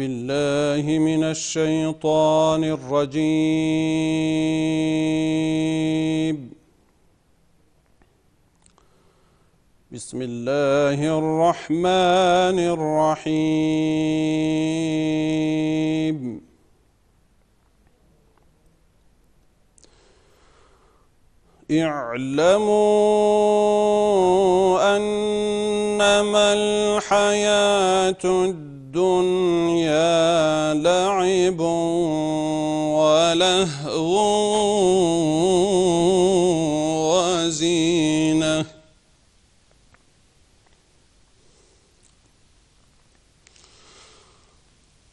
بالله من الشيطان الرجيم. بسم الله الرحمن الرحيم. اعلموا أنما الحياة الدنيا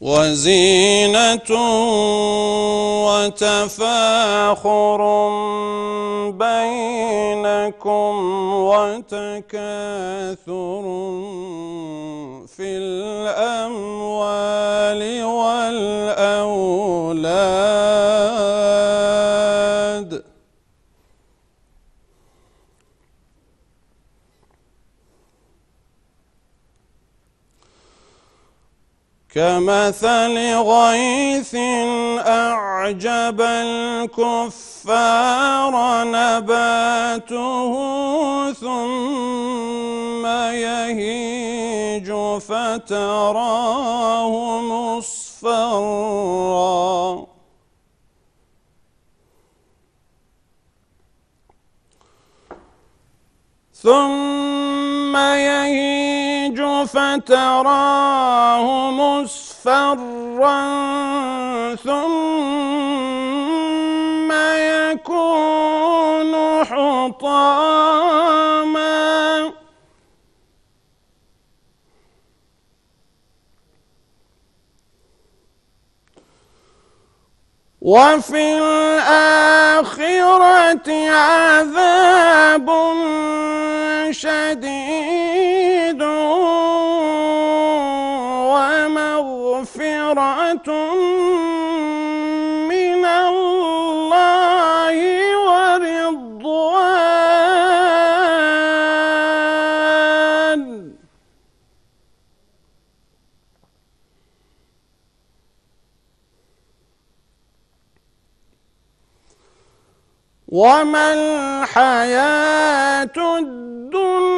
وزينة وتفاخر بينكم وتكاثر في الأموال. كمثل غيث أعجب الكفار نباته ثم يهيج فتراه مصفرا. ثم يهيج فتراه مصفرا ثم يكون حطاما. وفي الآخرة عذاب شديد. ومغفرة من الله ورضوان. وما الحياة الدنيا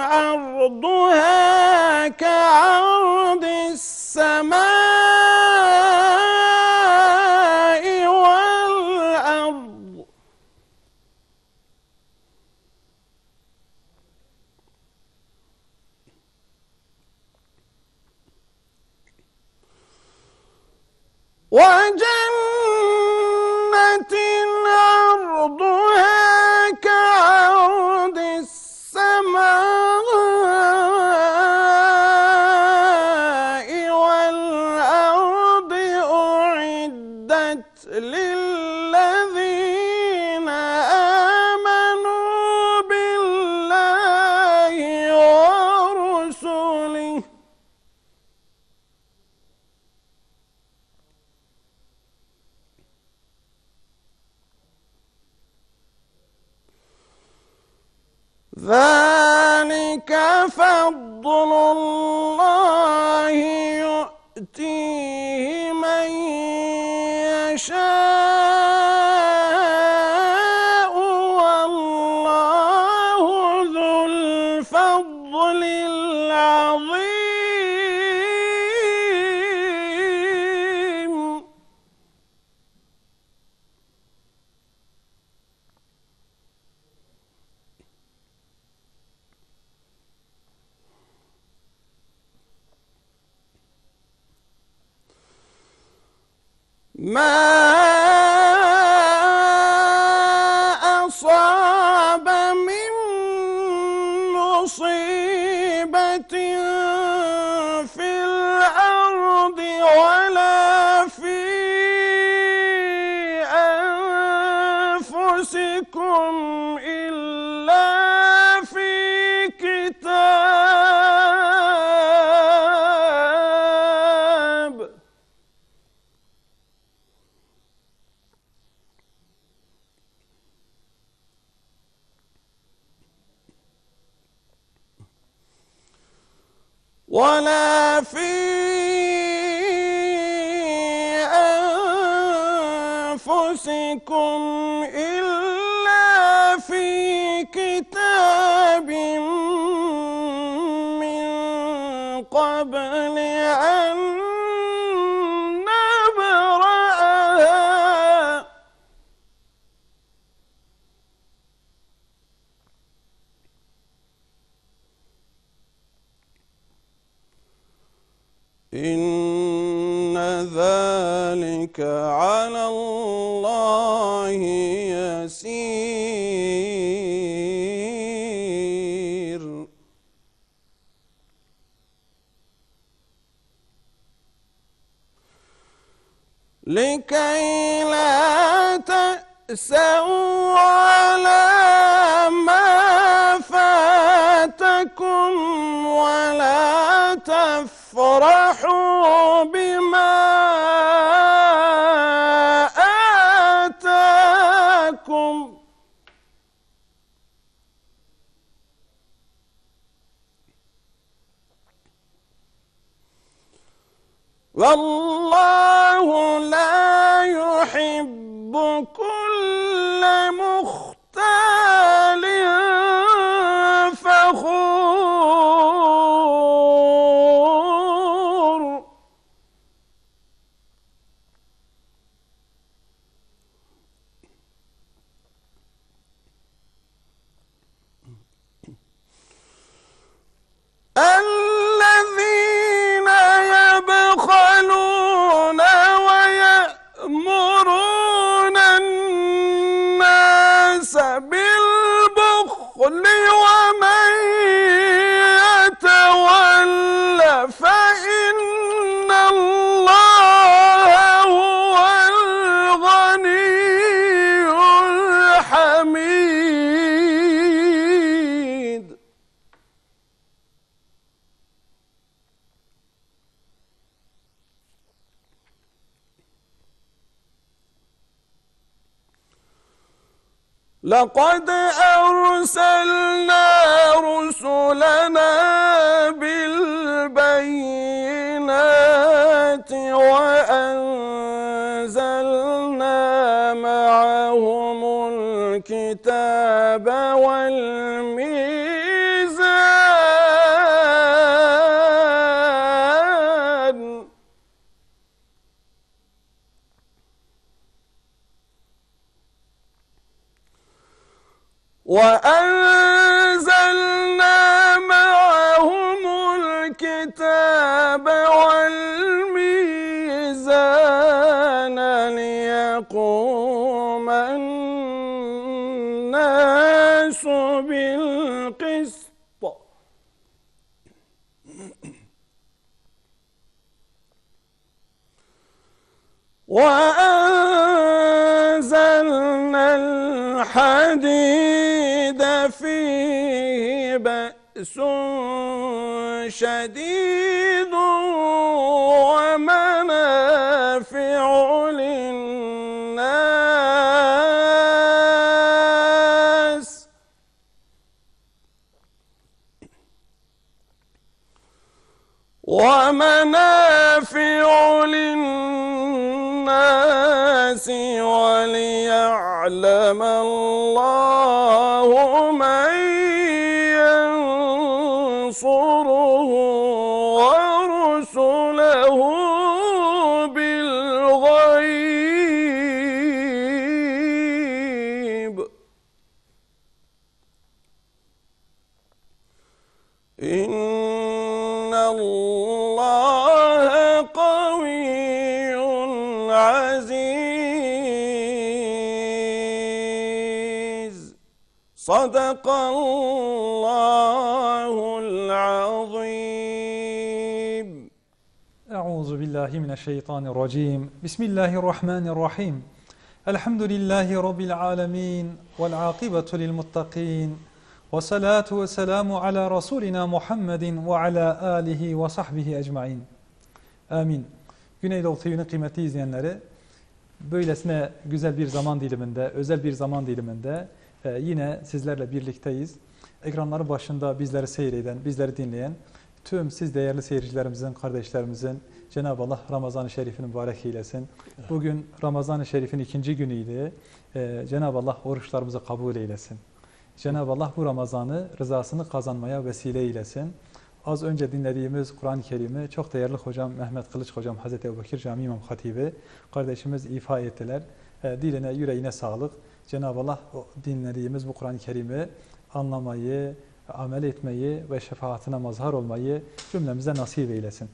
عرضها كعرض السماء. الضلال لقد وأنزلنا الحديد فيه بأس شديد ومنافع صدق الله العظيم أعوذ بالله من الشيطان الرجيم بسم الله الرحمن الرحيم الحمد لله رب العالمين والعاقبة للمتقين والصلاة والسلام على رسولنا محمد وعلى آله وصحبه أجمعين Amin. Güneydoğu TV'nin kıymetli izleyenleri, böylesine güzel bir zaman diliminde, özel bir zaman diliminde e, yine sizlerle birlikteyiz. Ekranları başında bizleri seyreden, bizleri dinleyen tüm siz değerli seyircilerimizin, kardeşlerimizin Cenab-ı Allah Ramazan-ı Şerif'ini mübarek eylesin. Bugün Ramazan-ı Şerif'in ikinci günüydü. E, Cenab-ı Allah oruçlarımızı kabul eylesin. Cenab-ı Allah bu Ramazan'ı rızasını kazanmaya vesile eylesin. Az önce dinlediğimiz Kur'an-ı Kerim'i çok değerli hocam Mehmet Kılıç hocam Hazreti Ebubekir Cami İmam Hatibi kardeşimiz ifa ettiler. E, diline, yüreğine sağlık. Cenab-ı Allah o dinlediğimiz bu Kur'an-ı Kerim'i anlamayı, amel etmeyi ve şefaatine mazhar olmayı cümlemize nasip eylesin.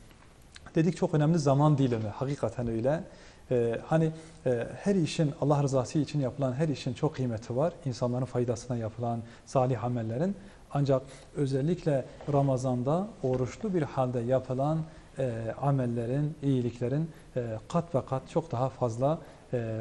Dedik çok önemli zaman dilimi. Hakikaten öyle. Ee, hani e, her işin Allah rızası için yapılan her işin çok kıymeti var. İnsanların faydasına yapılan salih amellerin. Ancak özellikle Ramazan'da oruçlu bir halde yapılan e, amellerin, iyiliklerin e, kat ve kat çok daha fazla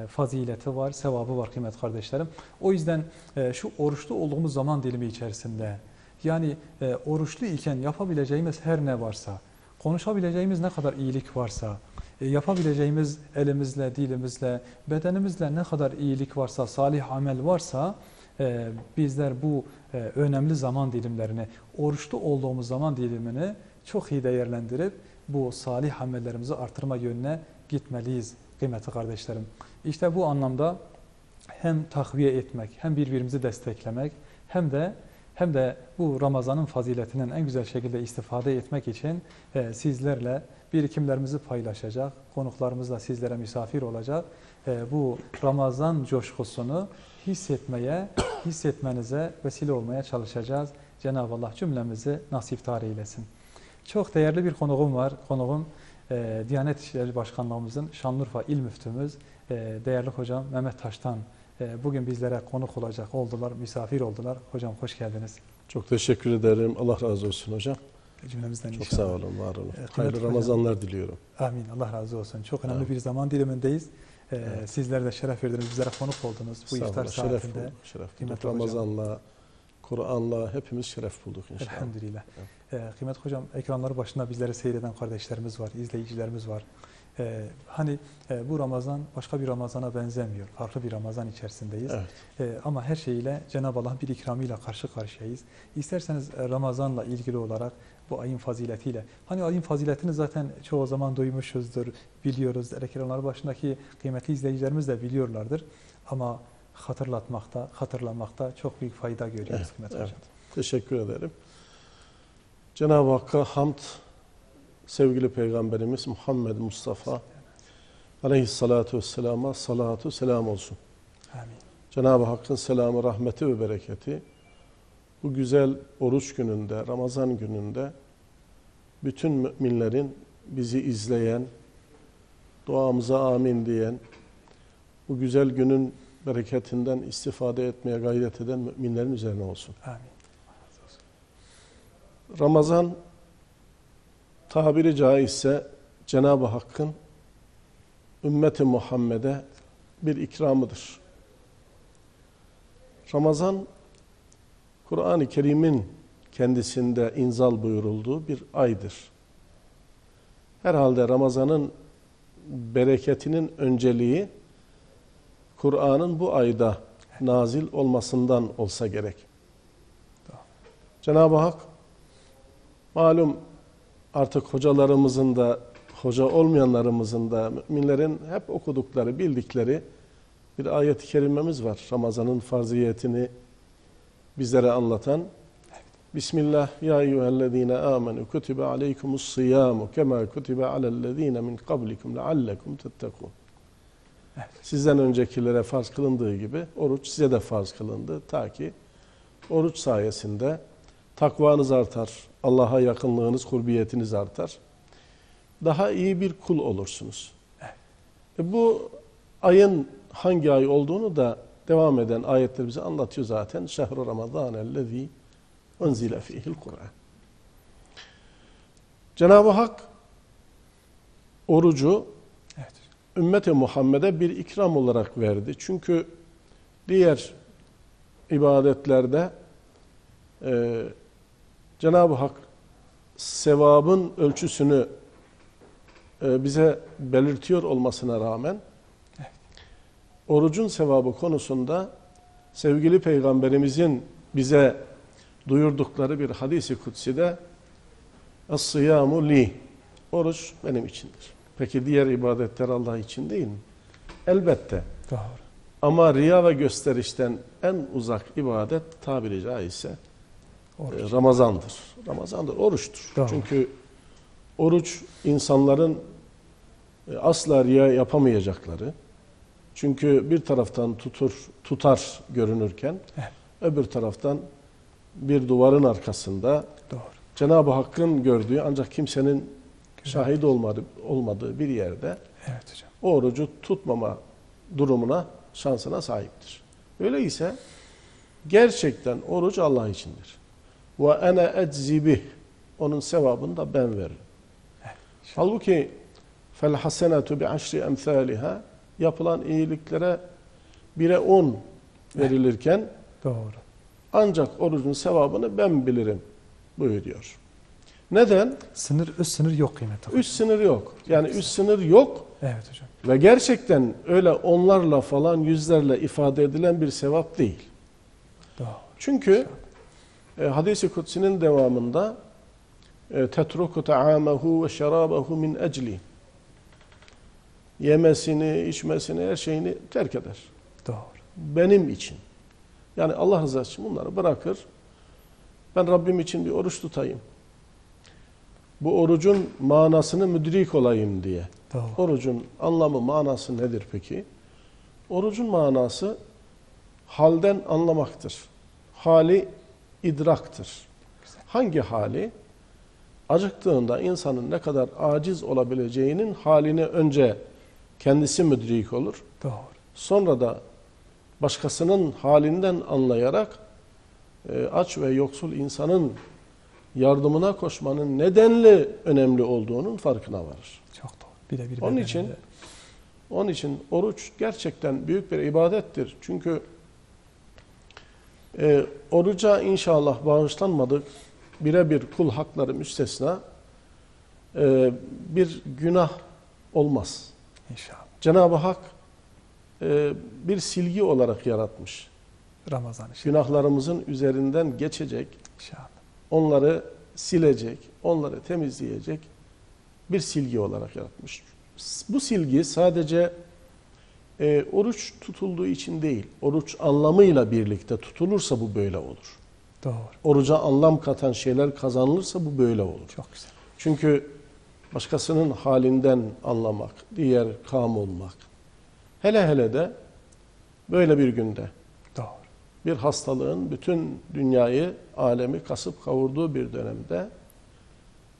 fazileti var, sevabı var kıymet kardeşlerim. O yüzden e, şu oruçlu olduğumuz zaman dilimi içerisinde yani e, oruçlu iken yapabileceğimiz her ne varsa, konuşabileceğimiz ne kadar iyilik varsa, e, yapabileceğimiz elimizle, dilimizle, bedenimizle ne kadar iyilik varsa, salih amel varsa e, bizler bu e, önemli zaman dilimlerini, oruçlu olduğumuz zaman dilimini çok iyi değerlendirip bu salih amellerimizi artırma yönüne gitmeliyiz kıymetli kardeşlerim. İşte bu anlamda hem takviye etmek, hem birbirimizi desteklemek, hem de hem de bu Ramazan'ın faziletinin en güzel şekilde istifade etmek için e, sizlerle birikimlerimizi paylaşacak, konuklarımızla sizlere misafir olacak. E, bu Ramazan coşkusunu hissetmeye, hissetmenize vesile olmaya çalışacağız. Cenab-ı Allah cümlemizi nasiptar eylesin. Çok değerli bir konuğum var. Konuğum e, Diyanet İşleri Başkanlığımızın Şanlıurfa İl Müftümüz, e, değerli hocam Mehmet Taş'tan e, bugün bizlere konuk olacak oldular, misafir oldular. Hocam hoş geldiniz. Çok teşekkür ederim. Allah razı olsun hocam. Cümlemizden Çok inşallah. sağ olun, var olun. Evet, Hayırlı hocam. Ramazanlar diliyorum. Amin. Allah razı olsun. Çok önemli Evet. bir zaman dilimindeyiz. Ee, Evet. Sizler de şeref verdiniz. Bizlere konuk oldunuz. Bu Sağ iftar olun. Şeref saatinde. Şeref hocam. Ramazanla, Kur'an'la hepimiz şeref bulduk inşallah. Elhamdülillah. Ee, kıymetli hocam ekranları başında bizleri seyreden kardeşlerimiz var, izleyicilerimiz var. Ee, hani e, bu Ramazan başka bir Ramazana benzemiyor. Farklı bir Ramazan içerisindeyiz. Evet. Ee, ama her şeyiyle Cenab-ı Allah'ın bir ikramıyla karşı karşıyayız. İsterseniz e, Ramazan'la ilgili olarak bu ayın faziletiyle, hani ayın faziletini zaten çoğu zaman duymuşuzdur, biliyoruz. Ekranlar başındaki kıymetli izleyicilerimiz de biliyorlardır. Ama hatırlatmakta, hatırlamakta çok büyük fayda görüyoruz Evet, kıymetli evet. hocam. Teşekkür ederim. Cenab-ı Hakk'a hamd, sevgili Peygamberimiz Muhammed Mustafa aleyhissalatu vesselama salatu selam olsun. Amin. Cenab-ı Hakk'ın selamı, rahmeti ve bereketi bu güzel oruç gününde, Ramazan gününde bütün müminlerin bizi izleyen, duamıza amin diyen, bu güzel günün bereketinden istifade etmeye gayret eden müminlerin üzerine olsun. Amin. Ramazan tabiri caizse Cenab-ı Hakk'ın ümmeti Muhammed'e bir ikramıdır. Ramazan Kur'an-ı Kerim'in kendisinde inzal buyurulduğu bir aydır. Herhalde Ramazan'ın bereketinin önceliği Kur'an'ın bu ayda nazil olmasından olsa gerek. Cenab-ı Hak malum artık hocalarımızın da hoca olmayanlarımızın da müminlerin hep okudukları, bildikleri bir ayet-i kerimemiz var. Ramazan'ın farziyetini bizlere anlatan. Bismillah ya eyyühellezine amenu kutibe aleykumus siyamu kema kutibe alellezine min kablikum leallekum tettekun. Sizden öncekilere farz kılındığı gibi oruç size de farz kılındı. Ta ki oruç sayesinde takvanız artar, Allah'a yakınlığınız, kurbiyetiniz artar. Daha iyi bir kul olursunuz. E bu ayın hangi ay olduğunu da devam eden ayetler bize anlatıyor zaten. Şehru Ramazan ellezî unzile fihil Kur'an. Cenab-ı Hak orucu Evet. Ümmeti Muhammed'e bir ikram olarak verdi. Çünkü diğer ibadetlerde e, Cenab-ı Hak sevabın ölçüsünü e, bize belirtiyor olmasına rağmen orucun sevabı konusunda sevgili peygamberimizin bize duyurdukları bir hadisi kutsi de Es-sıyamu li. Oruç benim içindir. Peki diğer ibadetler Allah için değil mi? Elbette. Doğru. Ama riya ve gösterişten en uzak ibadet tabiri caizse Oruç. e, Ramazandır. Ramazandır, oruçtur. Doğru. Çünkü oruç insanların e, asla riya yapamayacakları. Çünkü bir taraftan tutur, tutar görünürken Evet. öbür taraftan bir duvarın arkasında Doğru. Cenab-ı Hakk'ın gördüğü ancak kimsenin şahit olmadığı, olmadığı bir yerde Evet hocam. o orucu tutmama durumuna, şansına sahiptir. Öyleyse gerçekten oruç Allah içindir. Ve ene eczibih. Onun sevabını da ben veririm. Halbuki fel hasenatu bi aşri emsaliha yapılan iyiliklere bire on verilirken Doğru. ancak orucun sevabını ben bilirim buyuruyor. Neden? Sınır, üst sınır yok kıymetli hocam. Üst sınır yok. Yani üst sınır yok Evet hocam. Ve gerçekten öyle onlarla falan yüzlerle ifade edilen bir sevap değil. Doğru. Çünkü e, hadisi kutsinin devamında e, tetruku ta'amahu ve şerabahu min ecli yemesini, içmesini, her şeyini terk eder. Doğru. Benim için. Yani Allah rızası için bunları bırakır. Ben Rabbim için bir oruç tutayım. Bu orucun manasını müdrik olayım diye. Doğru. Orucun anlamı, manası nedir peki? Orucun manası halden anlamaktır. Hali idraktır. Hangi hali? Acıktığında insanın ne kadar aciz olabileceğinin haline önce kendisi müdrik olur. Doğru. Sonra da başkasının halinden anlayarak e, aç ve yoksul insanın yardımına koşmanın nedenli önemli olduğunun farkına varır. Çok doğru. Birebir Onun bedeninde. için Onun için oruç gerçekten büyük bir ibadettir. Çünkü e, oruca inşallah bağışlanmadık. Birebir kul hakları müstesna e, bir günah olmaz. İnşallah. Cenab-ı Hak e, bir silgi olarak yaratmış. Ramazan için. Günahlarımızın üzerinden geçecek, İnşallah. Onları silecek, onları temizleyecek bir silgi olarak yaratmış. Bu silgi sadece e, oruç tutulduğu için değil, oruç anlamıyla birlikte tutulursa bu böyle olur. Doğru. Oruca anlam katan şeyler kazanılırsa bu böyle olur. Çok güzel. Çünkü başkasının halinden anlamak, diğer kam olmak. Hele hele de böyle bir günde. Bir hastalığın bütün dünyayı, alemi kasıp kavurduğu bir dönemde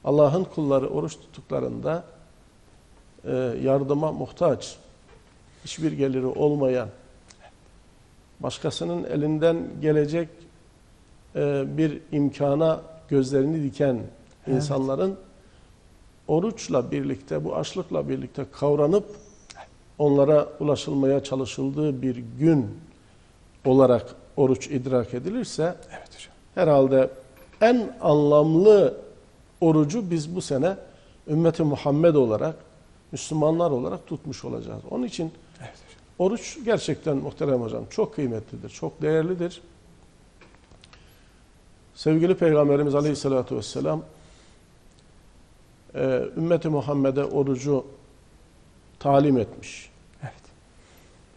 Allah'ın kulları oruç tuttuklarında e, yardıma muhtaç, hiçbir geliri olmayan, başkasının elinden gelecek e, bir imkana gözlerini diken Evet. insanların oruçla birlikte, bu açlıkla birlikte kavranıp onlara ulaşılmaya çalışıldığı bir gün olarak oruç idrak edilirse Evet hocam. herhalde en anlamlı orucu biz bu sene ümmeti Muhammed olarak, Müslümanlar olarak tutmuş olacağız. Onun için Evet hocam. oruç gerçekten muhterem hocam çok kıymetlidir, çok değerlidir. Sevgili Peygamberimiz Aleyhisselatü Vesselam e, ümmeti Muhammed'e orucu talim etmiş. Evet.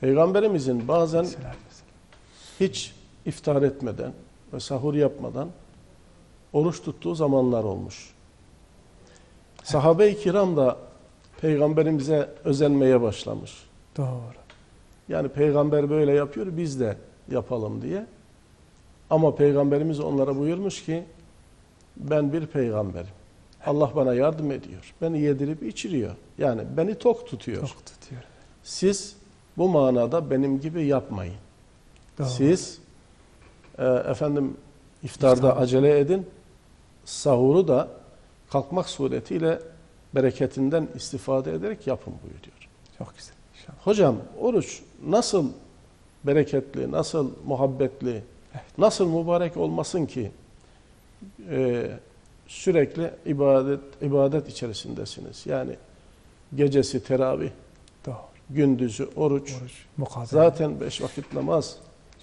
Peygamberimizin bazen Selam selam. Hiç iftar etmeden ve sahur yapmadan oruç tuttuğu zamanlar olmuş. Sahabe-i kiram da peygamberimize özenmeye başlamış. Doğru. Yani peygamber böyle yapıyor biz de yapalım diye. Ama peygamberimiz onlara buyurmuş ki ben bir peygamberim. Allah bana yardım ediyor. Beni yedirip içiriyor. Yani beni tok tutuyor. Çok tutuyor. Siz bu manada benim gibi yapmayın. Doğru. Siz e, efendim iftarda İftar. acele edin. Sahuru da kalkmak suretiyle bereketinden istifade ederek yapın buyuruyor. Çok güzel. İnşallah. Hocam oruç nasıl bereketli, nasıl muhabbetli, Evet. nasıl mübarek olmasın ki e, sürekli ibadet ibadet içerisindesiniz. Yani gecesi teravih, Doğru. gündüzü oruç, Oruç, zaten beş vakit namaz,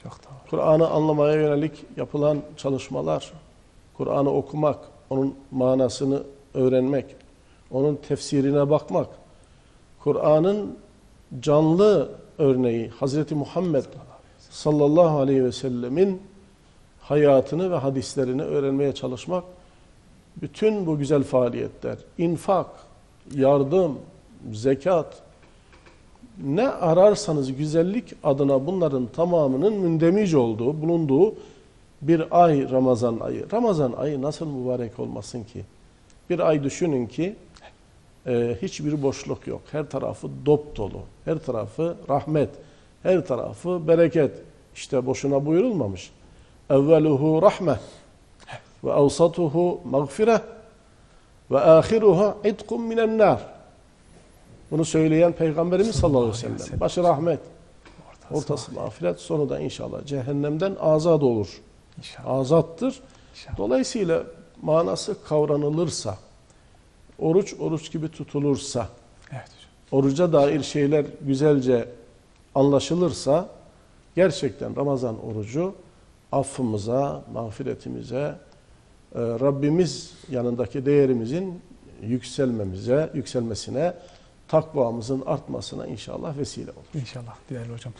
Çok doğru. Kur'an'ı anlamaya yönelik yapılan çalışmalar, Kur'an'ı okumak, onun manasını öğrenmek, onun tefsirine bakmak, Kur'an'ın canlı örneği Hazreti Muhammed sallallahu aleyhi ve sellemin hayatını ve hadislerini öğrenmeye çalışmak, bütün bu güzel faaliyetler, infak, yardım, zekat, ne ararsanız güzellik adına bunların tamamının mündemic olduğu, bulunduğu bir ay Ramazan ayı. Ramazan ayı nasıl mübarek olmasın ki? Bir ay düşünün ki e, hiçbir boşluk yok. Her tarafı dop dolu. Her tarafı rahmet. Her tarafı bereket. İşte boşuna buyurulmamış. Evveluhu rahme ve avsatuhu mağfire ve ahiruha itkum minen nar. Bunu söyleyen Peygamberimiz sallallahu aleyhi ve sellem. Başı rahmet, ortası mağfiret, sonu da inşallah cehennemden azad olur. İnşallah. Azattır. İnşallah. Dolayısıyla manası kavranılırsa, oruç oruç gibi tutulursa, Evet oruca dair şeyler güzelce anlaşılırsa, gerçekten Ramazan orucu affımıza, mağfiretimize, e, Rabbimiz yanındaki değerimizin yükselmemize, yükselmesine, takvamızın artmasına inşallah vesile olur. İnşallah değerli hocam.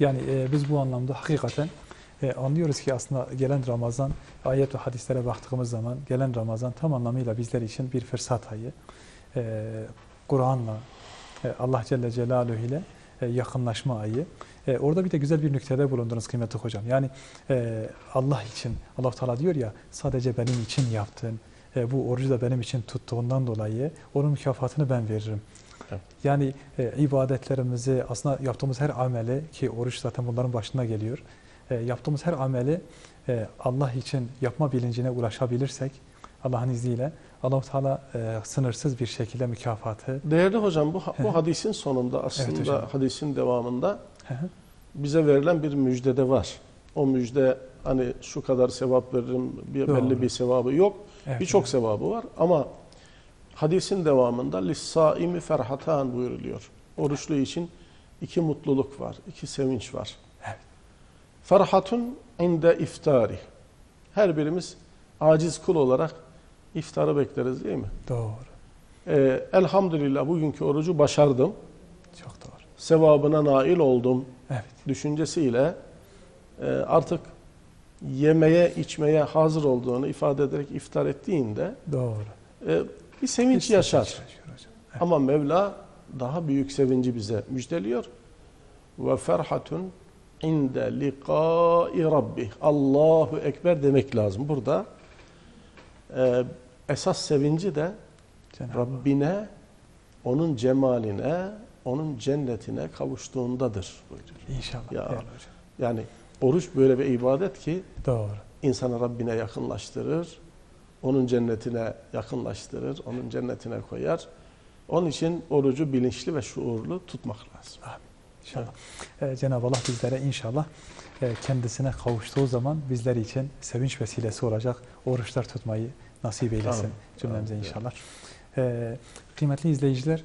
Yani e, biz bu anlamda hakikaten e, anlıyoruz ki aslında gelen Ramazan, ayet ve hadislere baktığımız zaman gelen Ramazan tam anlamıyla bizler için bir fırsat ayı. E, Kur'an'la, e, Allah Celle Celaluhu ile e, yakınlaşma ayı. E, orada bir de güzel bir nüktede bulundunuz kıymetli hocam. Yani e, Allah için, allah Teala diyor ya sadece benim için yaptın, e, bu orucu da benim için tuttuğundan dolayı onun mükafatını ben veririm. Evet. Yani e, ibadetlerimizi aslında yaptığımız her ameli ki oruç zaten bunların başında geliyor. E, yaptığımız her ameli e, Allah için yapma bilincine ulaşabilirsek Allah'ın izniyle Allah Teala e, sınırsız bir şekilde mükafatı Değerli hocam bu, bu hadisin sonunda aslında hocam. hadisin devamında bize verilen bir müjdede var. O müjde hani şu kadar sevap veririm bir Doğru. belli bir sevabı yok. Evet Birçok hocam. sevabı var ama hadisin devamında lissaimi ferhatan buyuruluyor. Oruçlu için iki mutluluk var, iki sevinç var. Evet. Ferhatun inde iftari. Her birimiz aciz kul olarak iftarı bekleriz değil mi? Doğru. Ee, elhamdülillah bugünkü orucu başardım. Çok doğru. Sevabına nail oldum Evet. düşüncesiyle e, artık yemeye içmeye hazır olduğunu ifade ederek iftar ettiğinde Doğru. e, bir sevinç Hiç yaşar. hocam. Evet. Ama Mevla daha büyük sevinci bize müjdeliyor. Ve ferhatun inde liqai rabbih. Allahu ekber demek lazım. Burada e, esas sevinci de Cenab-ı Rabbine, onun cemaline, onun cennetine kavuştuğundadır buyuruyor. İnşallah. Ya. hocam. Yani oruç böyle bir ibadet ki Doğru. insanı Rabbine yakınlaştırır, onun cennetine yakınlaştırır, onun cennetine koyar. Onun için orucu bilinçli ve şuurlu tutmak lazım. İnşallah. Ee, Cenab-ı Allah bizlere inşallah e, kendisine kavuştuğu zaman bizler için sevinç vesilesi olacak oruçlar tutmayı nasip eylesin Amin. cümlemize Amin. inşallah. Ee, kıymetli izleyiciler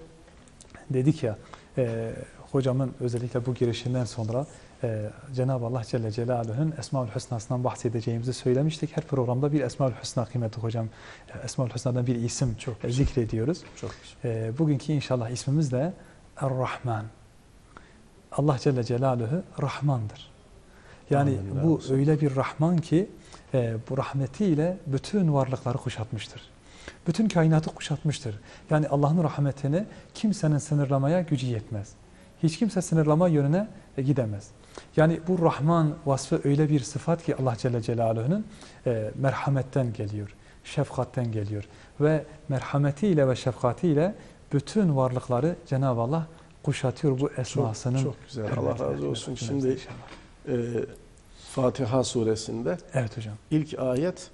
dedik ya e, hocamın özellikle bu girişinden sonra e, Cenab-ı Allah Celle Celaluhu'nun Esma-ül Hüsna'sından bahsedeceğimizi söylemiştik. Her programda bir Esma-ül Hüsna kıymetli hocam. Esma-ül Hüsna'dan bir isim Çok güzel. zikrediyoruz. Çok güzel. E, bugünkü inşallah ismimiz de Er-Rahman. Allah Celle Celaluhu Rahmandır. Yani Amin. bu Olsun. öyle bir Rahman ki e, bu rahmetiyle bütün varlıkları kuşatmıştır. Bütün kainatı kuşatmıştır. Yani Allah'ın rahmetini kimsenin sınırlamaya gücü yetmez. Hiç kimse sınırlama yönüne e, gidemez. Yani bu Rahman vasfı öyle bir sıfat ki Allah Celle Celaluhu'nun e, merhametten geliyor, şefkatten geliyor. Ve merhametiyle ve şefkatiyle bütün varlıkları Cenab-ı Allah kuşatıyor bu esmasının. çok güzel. Allah razı olsun. Şimdi inşallah. e, Fatiha suresinde Evet hocam. ilk ayet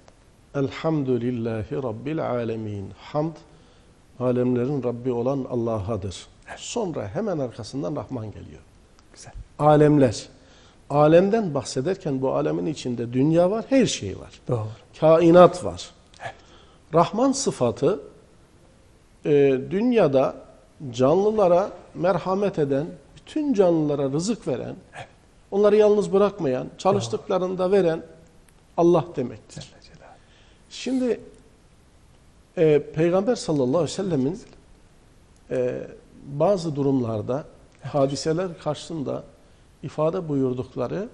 Elhamdülillahi Rabbil alemin. Hamd alemlerin Rabbi olan Allah'adır. Sonra hemen arkasından Rahman geliyor. Güzel. Alemler. Alemden bahsederken bu alemin içinde dünya var, her şey var. Doğru. Kainat var. Rahman sıfatı e, dünyada canlılara merhamet eden, bütün canlılara rızık veren, onları yalnız bırakmayan, çalıştıklarında veren Allah demektir. Şimdi e, Peygamber sallallahu aleyhi ve sellemin e, bazı durumlarda hadiseler karşısında ifade buyurdukları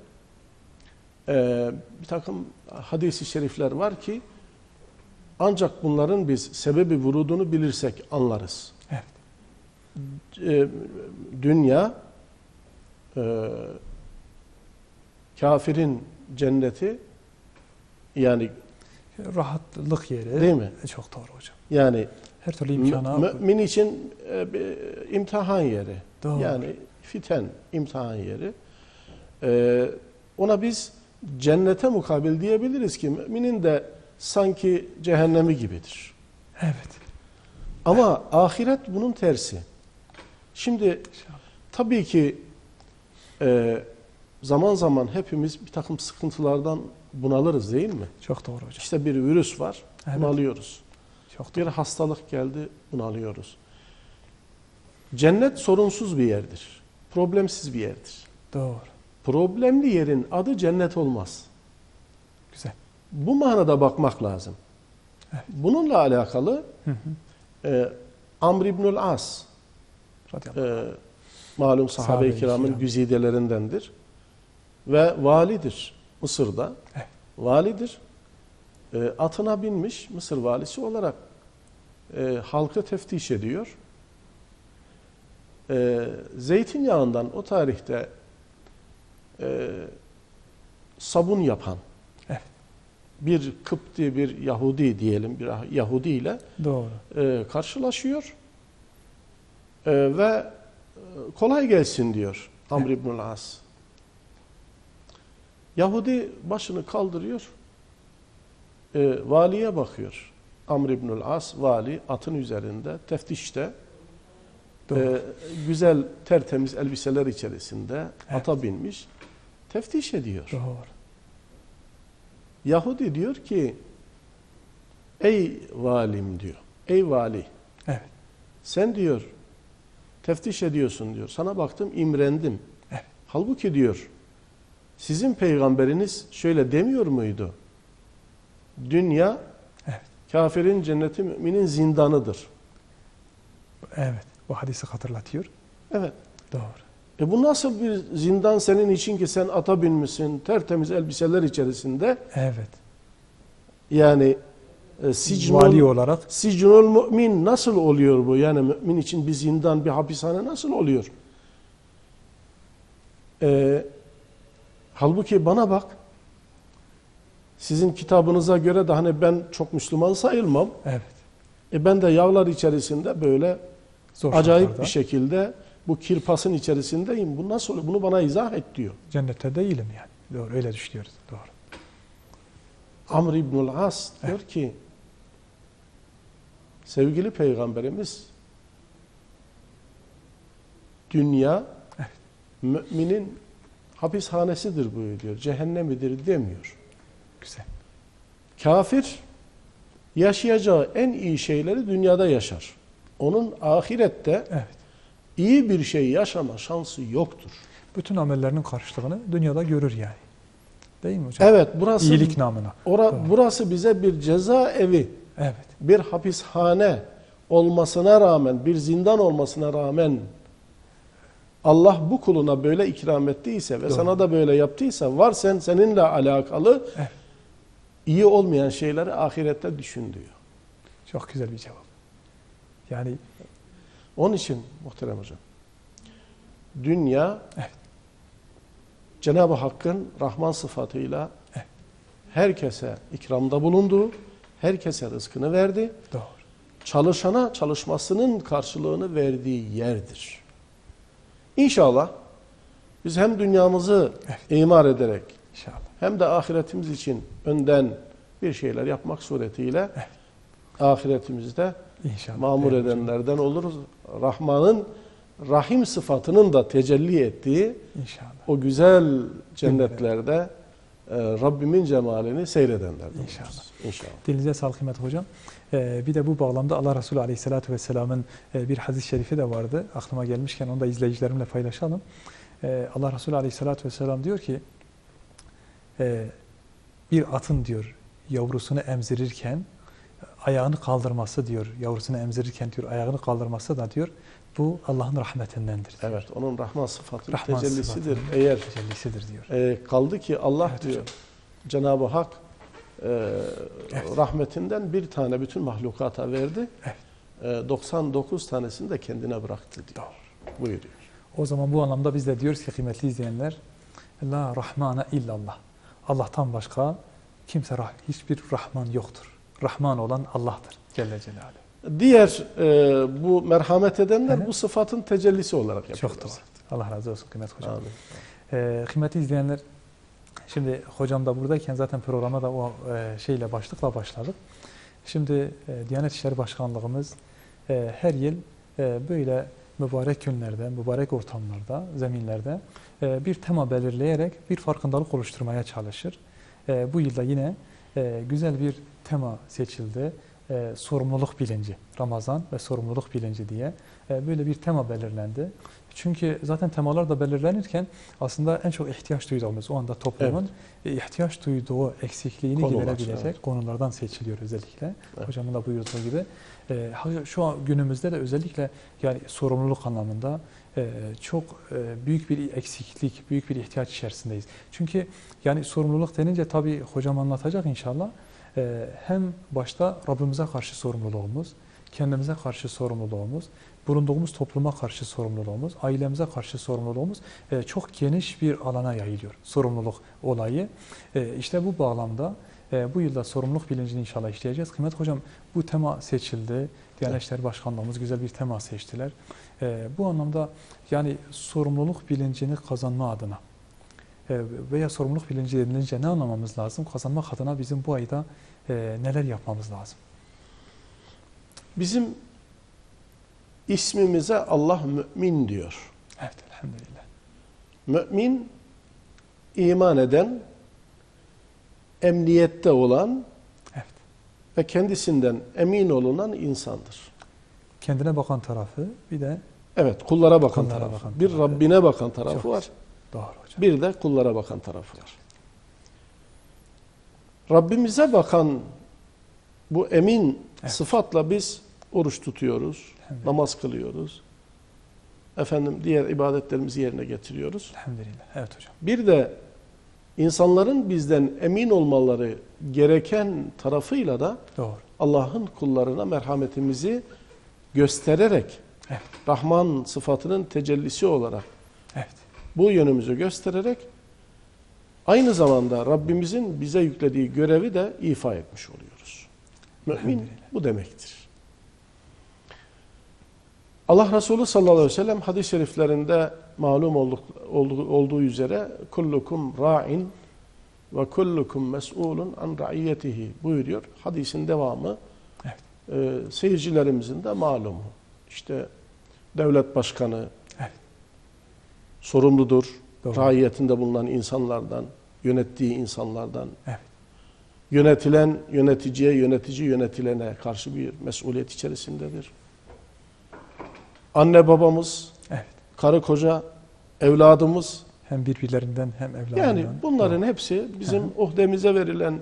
e, bir takım hadisi şerifler var ki ancak bunların biz sebebi vurudunu bilirsek anlarız. Evet. E, dünya e, kafirin cenneti yani Rahatlık yeri. Değil mi? E, Çok doğru hocam. yani Her türlü imkana. Mümin için e, bir imtihan yeri. Doğru. Yani fiten imtihan yeri. E, ona biz cennete mukabil diyebiliriz ki müminin de sanki cehennemi gibidir. Evet. Ama ahiret bunun tersi. Şimdi İnşallah. tabii ki e, zaman zaman hepimiz bir takım sıkıntılardan bunalırız değil mi? Çok doğru hocam. İşte bir virüs var, Evet. bunalıyoruz. Çok Bir doğru. hastalık geldi, bunalıyoruz. Cennet sorunsuz bir yerdir. Problemsiz bir yerdir. Doğru. Problemli yerin adı cennet olmaz. Güzel. Bu manada bakmak lazım. Evet. Bununla alakalı Hı hı. e, Amr İbnül As, e, malum Sahabe-i sahabe-i kiramın kiram. güzidelerindendir. Ve validir Mısır'da. Evet. Validir. E, atına binmiş Mısır valisi olarak e, halkı teftiş ediyor. E, zeytinyağından o tarihte e, sabun yapan Evet. bir Kıpti bir Yahudi diyelim bir Yahudi ile Doğru. e, karşılaşıyor E, ve e, kolay gelsin diyor Amr İbnül As. Yahudi başını kaldırıyor, e, valiye bakıyor. Amr İbnül As, vali atın üzerinde, teftişte, Doğru. e, güzel tertemiz elbiseler içerisinde Evet. ata binmiş, teftiş ediyor. Doğru. Yahudi diyor ki, ey valim diyor, ey vali, Evet. sen diyor teftiş ediyorsun diyor. Sana baktım imrendim. Evet. Halbuki diyor sizin peygamberiniz şöyle demiyor muydu? Dünya Evet. kafirin cenneti müminin zindanıdır. Evet. Bu hadisi hatırlatıyor. Evet. Doğru. E bu nasıl bir zindan senin için ki sen ata binmişsin tertemiz elbiseler içerisinde Evet. yani e, sicnul, Vali olarak sicnul mümin nasıl oluyor bu? Yani mümin için bir zindan bir hapishane nasıl oluyor? E, halbuki bana bak sizin kitabınıza göre de hani ben çok Müslüman sayılmam. evet. E ben de yağlar içerisinde böyle Zor acayip şartlarda bir şekilde bu kirpasın içerisindeyim. Bu nasıl oluyor? Bunu bana izah et diyor. Cennette değilim yani. Doğru. Öyle düşünüyoruz. Doğru. Amr İbnül As diyor ki sevgili peygamberimiz dünya müminin hapishanesidir buyuruyor. Cehennemidir demiyor. Güzel. Kafir yaşayacağı en iyi şeyleri dünyada yaşar. Onun ahirette Evet. iyi bir şey yaşama şansı yoktur. Bütün amellerinin karşılığını dünyada görür yani. Değil mi hocam? Evet burası İyilik namına. ora- Doğru. burası bize bir ceza evi, Evet. bir hapishane olmasına rağmen, bir zindan olmasına rağmen Allah bu kuluna böyle ikram ettiyse ve Doğru. sana da böyle yaptıysa var sen seninle alakalı Evet. iyi olmayan şeyleri ahirette düşün diyor. Çok güzel bir cevap. Yani Onun için muhterem hocam dünya Evet. Cenab-ı Hakk'ın Rahman sıfatıyla Evet. herkese ikramda bulunduğu, herkese rızkını verdi. doğru. Çalışana çalışmasının karşılığını verdiği yerdir. İnşallah biz hem dünyamızı Evet. imar ederek İnşallah. hem de ahiretimiz için önden bir şeyler yapmak suretiyle ahiretimizde İnşallah. mamur Evet edenlerden oluruz. Rahman'ın Rahim sıfatının da tecelli ettiği İnşallah. o güzel cennetlerde e, Rabbimin cemalini seyredenlerden İnşallah. oluruz. İnşallah. Dilinize sağlık kıymetli hocam. Ee, bir de bu bağlamda Allah Resulü Aleyhisselatü Vesselam'ın e, bir hadis-i şerifi de vardı. Aklıma gelmişken onu da izleyicilerimle paylaşalım. Ee, Allah Resulü Aleyhisselatü Vesselam diyor ki e, bir atın diyor yavrusunu emzirirken ayağını kaldırması diyor yavrusunu emzirirken diyor ayağını kaldırması da diyor bu Allah'ın rahmetindendir. diyor. Evet, onun Rahman sıfatının Rahman tecellisidir. sıfatının Eğer tecellisidir diyor. e, kaldı ki Allah Evet diyor, hocam. Cenab-ı Hak e, Evet. rahmetinden bir tane bütün mahlukata verdi. Evet. E, 99 tanesini de kendine bıraktı diyor. Buyuruyor. O zaman bu anlamda biz de diyoruz ki kıymetli izleyenler La Rahmana illallah. Allah'tan başka kimse hiçbir Rahman yoktur. Rahman olan Allah'tır Celle Celaluhu. Diğer e, bu merhamet edenler Hı hı. bu sıfatın tecellisi olarak Çok yapıyorlar. doğru. Allah razı olsun kıymetli hocam. Amin. Ee, kıymetli izleyenler şimdi hocam da buradayken zaten programa da o e, şeyle başlıkla başladık. Şimdi e, Diyanet İşleri Başkanlığımız e, her yıl e, böyle mübarek günlerde, mübarek ortamlarda, zeminlerde e, bir tema belirleyerek bir farkındalık oluşturmaya çalışır. E, bu yılda yine e, güzel bir tema seçildi. E, sorumluluk bilinci, Ramazan ve sorumluluk bilinci diye e, böyle bir tema belirlendi. Çünkü zaten temalar da belirlenirken aslında en çok ihtiyaç duyduğumuz o anda toplumun e, ihtiyaç duyduğu eksikliğini Konular, giderebilecek evet. konulardan seçiliyor özellikle. Evet. Hocamın da buyurduğu gibi. E, şu an günümüzde de özellikle yani sorumluluk anlamında çok e, büyük bir eksiklik, büyük bir ihtiyaç içerisindeyiz. Çünkü yani sorumluluk denince tabii hocam anlatacak inşallah. E, hem başta Rabbimize karşı sorumluluğumuz, kendimize karşı sorumluluğumuz, bulunduğumuz topluma karşı sorumluluğumuz, ailemize karşı sorumluluğumuz e, çok geniş bir alana yayılıyor sorumluluk olayı. E, işte bu bağlamda bu yılda sorumluluk bilincini inşallah işleyeceğiz. Kıymet hocam bu tema seçildi. Diyanet İşleri Başkanlığımız güzel bir tema seçtiler. E, bu anlamda yani sorumluluk bilincini kazanma adına e, veya sorumluluk bilinci denilince ne anlamamız lazım? Kazanmak adına bizim bu ayda e, neler yapmamız lazım? Bizim ismimize Allah mümin diyor. Evet elhamdülillah. Mümin iman eden, emniyette olan Evet. ve kendisinden emin olunan insandır. Kendine bakan tarafı bir de Evet, kullara bakan Kullara tarafı. bakan bir tarafı. Rabbine bakan tarafı Çok var. doğru hocam. Bir de kullara bakan tarafı var. Rabbimize bakan bu emin Evet. sıfatla biz oruç tutuyoruz, namaz kılıyoruz. Efendim diğer ibadetlerimizi yerine getiriyoruz. Elhamdülillah. Evet hocam. Bir de insanların bizden emin olmaları gereken tarafıyla da Doğru. Allah'ın kullarına merhametimizi göstererek Evet. Rahman sıfatının tecellisi olarak Evet. bu yönümüzü göstererek aynı zamanda Rabbimizin bize yüklediği görevi de ifa etmiş oluyoruz. Mümin bu demektir. Allah Resulü sallallahu aleyhi ve sellem hadis-i şeriflerinde malum olduk, olduğu, üzere kullukum ra'in ve kullukum mes'ulun an ra'iyetihi buyuruyor. Hadisin devamı. E, seyircilerimizin de malumu. İşte devlet başkanı Evet. sorumludur. Doğru. Raiyetinde bulunan insanlardan, yönettiği insanlardan, Evet. yönetilen yöneticiye, yönetici yönetilene karşı bir mesuliyet içerisindedir. Anne babamız, Evet. karı koca, evladımız Hem birbirlerinden hem evladından. yani bunların Doğru. hepsi bizim uhdemize verilen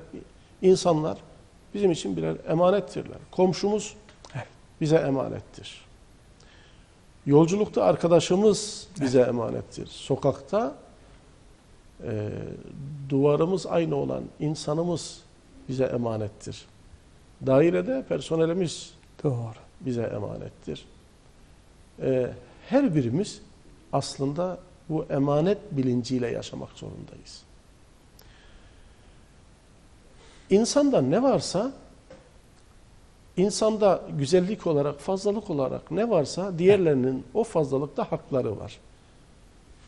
insanlar bizim için birer emanettirler. Komşumuz bize emanettir. Yolculukta arkadaşımız bize emanettir. Sokakta e, duvarımız aynı olan insanımız bize emanettir. Dairede personelimiz Doğru. bize emanettir. E, her birimiz aslında bu emanet bilinciyle yaşamak zorundayız. İnsanda ne varsa insanda güzellik olarak, fazlalık olarak ne varsa diğerlerinin o fazlalıkta hakları var.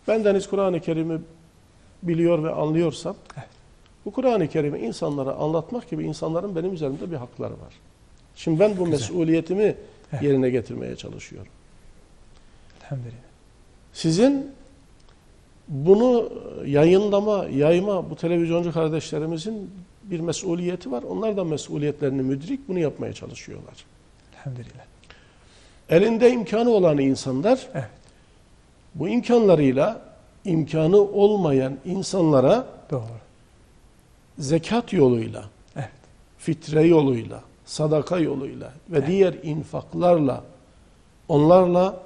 Bendeniz Kur'an-ı Kerim'i biliyor ve anlıyorsam. Bu Kur'an-ı Kerim'i insanlara anlatmak gibi insanların benim üzerimde bir hakları var. Şimdi ben bu Güzel. mesuliyetimi yerine getirmeye çalışıyorum. Elhamdülillah. Sizin bunu yayınlama, yayma bu televizyoncu kardeşlerimizin bir mesuliyeti var. Onlar da mesuliyetlerini müdrik bunu yapmaya çalışıyorlar. Elhamdülillah. Elinde imkanı olan insanlar Evet. bu imkanlarıyla imkanı olmayan insanlara Doğru. zekat yoluyla, Evet. fitre yoluyla, sadaka yoluyla ve diğer infaklarla onlarla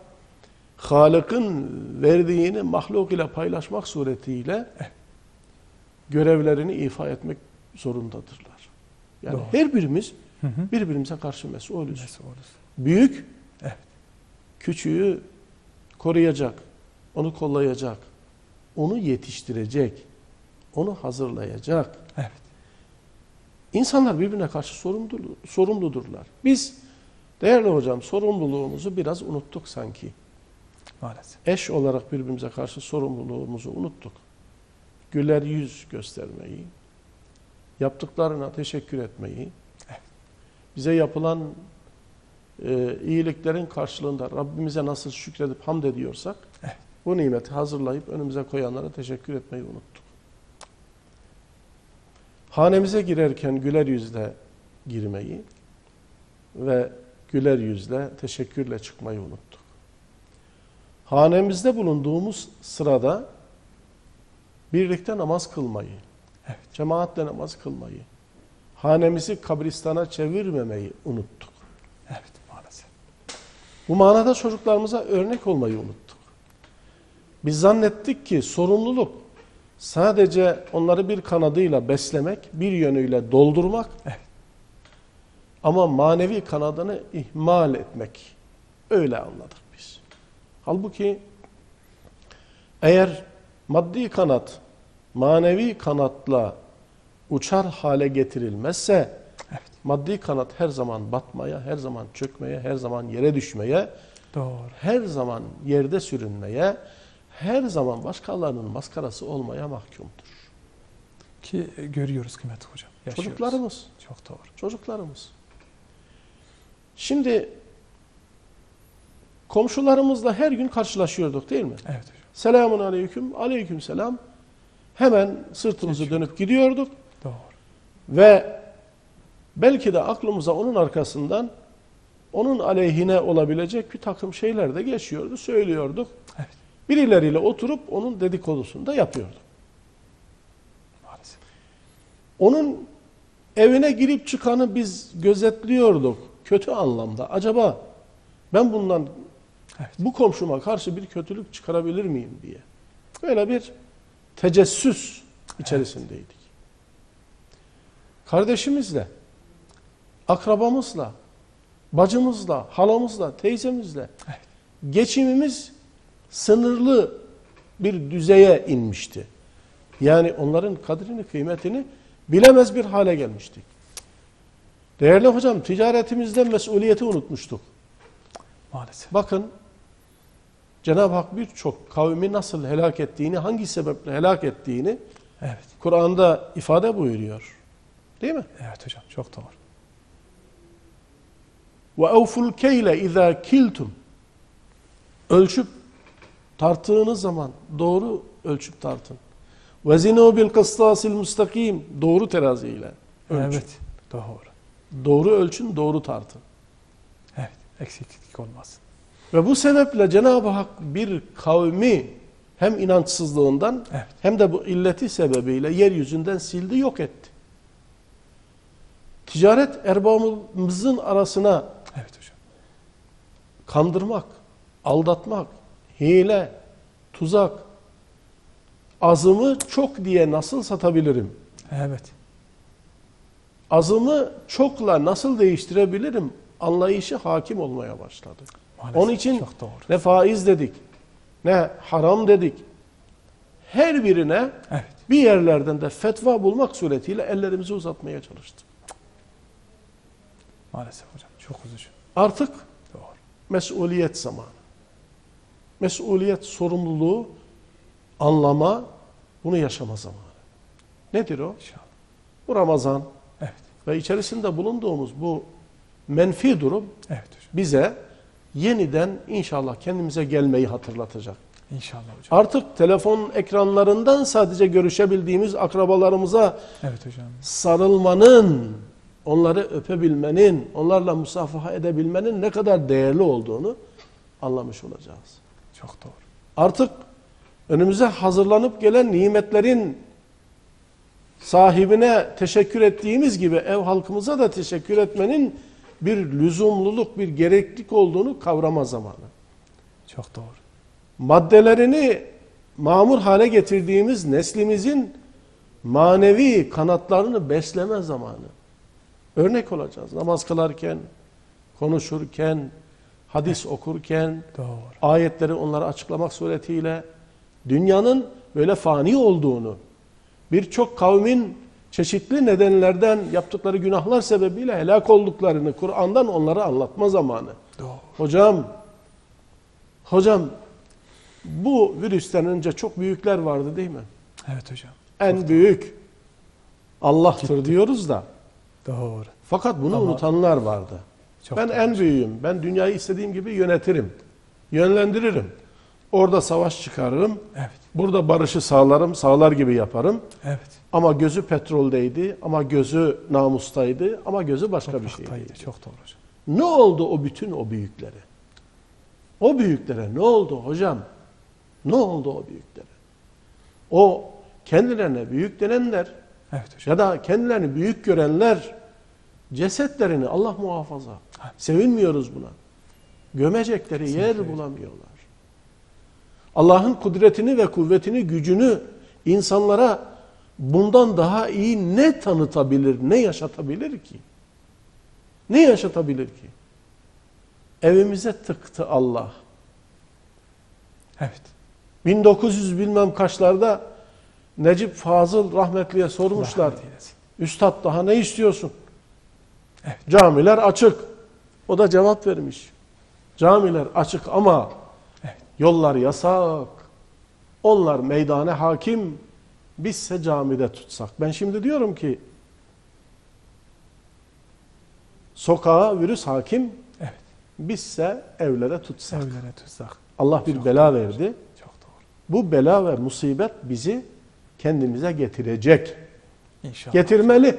Halık'ın verdiğini mahluk ile paylaşmak suretiyle görevlerini ifa etmek zorundadırlar. Yani Doğru. her birimiz Hı hı. birbirimize karşı mesulüz. Olursa. Büyük Evet. küçüğü koruyacak, onu kollayacak, onu yetiştirecek, onu hazırlayacak. Evet. İnsanlar birbirine karşı sorumlu, sorumludurlar. Biz değerli hocam sorumluluğumuzu biraz unuttuk sanki. Maalesef. Eş olarak birbirimize karşı sorumluluğumuzu unuttuk. Güler yüz göstermeyi, yaptıklarına teşekkür etmeyi, bize yapılan e, iyiliklerin karşılığında Rabbimize nasıl şükredip hamd ediyorsak, Evet. bu nimeti hazırlayıp önümüze koyanlara teşekkür etmeyi unuttuk. Hanemize girerken güler yüzle girmeyi ve güler yüzle teşekkürle çıkmayı unuttuk. Hanemizde bulunduğumuz sırada birlikte namaz kılmayı, Evet. cemaatle namaz kılmayı, hanemizi kabristana çevirmemeyi unuttuk. Evet. Maalesef. Bu manada çocuklarımıza örnek olmayı unuttuk. Biz zannettik ki sorumluluk sadece onları bir kanadıyla beslemek, bir yönüyle doldurmak Evet. ama manevi kanadını ihmal etmek. Öyle anladık biz. Halbuki eğer maddi kanat manevi kanatla uçar hale getirilmezse Evet. maddi kanat her zaman batmaya, her zaman çökmeye, her zaman yere düşmeye, Doğru. her zaman yerde sürünmeye, her zaman başkalarının maskarası olmaya mahkumdur. Ki e, görüyoruz kıymetli hocam. Yaşıyoruz. Çocuklarımız, Çok doğru. çocuklarımız. Şimdi komşularımızla her gün karşılaşıyorduk değil mi? Evet hocam. Selamun aleyküm, aleyküm selam. Hemen sırtımızı dönüp gidiyorduk Doğru. ve belki de aklımıza onun arkasından onun aleyhine olabilecek bir takım şeyler de geçiyordu, söylüyorduk. Evet. Birileriyle oturup onun dedikodusunu da yapıyorduk. Maalesef. Onun evine girip çıkanı biz gözetliyorduk kötü anlamda. Acaba ben bundan Evet. bu komşuma karşı bir kötülük çıkarabilir miyim diye. Böyle bir tecessüs içerisindeydik. Kardeşimizle, akrabamızla, bacımızla, halamızla, teyzemizle Evet. geçimimiz sınırlı bir düzeye inmişti. Yani onların kadrini, kıymetini bilemez bir hale gelmiştik. Değerli hocam, ticaretimizde mesuliyeti unutmuştuk. Maalesef. Bakın Cenab-ı Hak birçok kavmi nasıl helak ettiğini, hangi sebeple helak ettiğini Evet. Kur'an'da ifade buyuruyor. Değil mi? Evet hocam. Çok doğru. Ve evful keyle izâ kiltum. Ölçüp tarttığınız zaman doğru ölçüp tartın. Ve zinû bil kıstâsil müstakim. Doğru teraziyle ölçün. Evet. Doğru. Doğru ölçün, doğru tartın. Evet. Eksiklik olmasın. Ve bu sebeple Cenab-ı Hak bir kavmi hem inançsızlığından Evet. hem de bu illeti sebebiyle yeryüzünden sildi, yok etti. Ticaret erbabımızın arasına Evet hocam. kandırmak, aldatmak, hile, tuzak, azımı çok diye nasıl satabilirim? Evet. Azımı çokla nasıl değiştirebilirim? Anlayışı hakim olmaya başladı. Maalesef. Onun için ne faiz dedik, ne haram dedik. Her birine Evet. bir yerlerden de fetva bulmak suretiyle ellerimizi uzatmaya çalıştık. Maalesef hocam. Çok üzücü. Artık Doğru. mesuliyet zamanı. Mesuliyet, sorumluluğu, anlama, bunu yaşama zamanı. Nedir o? İnşallah. Bu Ramazan Evet. ve içerisinde bulunduğumuz bu menfi durum Evet hocam. bize yeniden inşallah kendimize gelmeyi hatırlatacak. İnşallah hocam. Artık telefon ekranlarından sadece görüşebildiğimiz akrabalarımıza Evet hocam. sarılmanın, onları öpebilmenin, onlarla musafaha edebilmenin ne kadar değerli olduğunu anlamış olacağız. Çok doğru. Artık önümüze hazırlanıp gelen nimetlerin sahibine teşekkür ettiğimiz gibi ev halkımıza da teşekkür etmenin bir lüzumluluk, bir gereklilik olduğunu kavrama zamanı. Çok doğru. Maddelerini mamur hale getirdiğimiz neslimizin manevi kanatlarını besleme zamanı. Örnek olacağız. Namaz kılarken, konuşurken, hadis okurken, Doğru. ayetleri onlara açıklamak suretiyle dünyanın böyle fani olduğunu, birçok kavmin çeşitli nedenlerden yaptıkları günahlar sebebiyle helak olduklarını Kur'an'dan onlara anlatma zamanı. Doğru. Hocam, hocam bu virüsten önce çok büyükler vardı değil mi? Evet hocam. En büyük Allah'tır diyoruz da. Doğru. Fakat bunu Ama- unutanlar vardı. Çok ben doğru. en büyüğüm. Ben dünyayı istediğim gibi yönetirim. Yönlendiririm. Orada savaş çıkarırım. Evet. Burada barışı sağlarım, sağlar gibi yaparım. Evet. Ama gözü petroldeydi, ama gözü namustaydı, ama gözü başka bir şeydeydi. Haklıydı. Çok doğru hocam. Ne oldu o bütün o büyüklere? O büyüklere ne oldu hocam? Ne oldu o büyüklere? O kendilerine büyük denenler Evet hocam. ya da kendilerini büyük görenler cesetlerini Allah muhafaza. Ha. Sevinmiyoruz buna. Gömecekleri yer bulamıyorlar. Allah'ın kudretini ve kuvvetini, gücünü insanlara bundan daha iyi ne tanıtabilir, ne yaşatabilir ki? Ne yaşatabilir ki? Evimize tıktı Allah. Evet. 1900 bilmem kaçlarda Necip Fazıl rahmetliye sormuşlar. Üstad daha ne istiyorsun? Evet. Camiler açık. O da cevap vermiş. Camiler açık ama. Yollar yasak. Onlar meydana hakim. Bizse camide tutsak. Ben şimdi diyorum ki sokağa virüs hakim. Evet. Bizse evlere tutsak. Evlere tutsak. Allah bir bela verdi. Çok doğru. Bu bela ve musibet bizi kendimize getirecek. İnşallah. Getirmeli.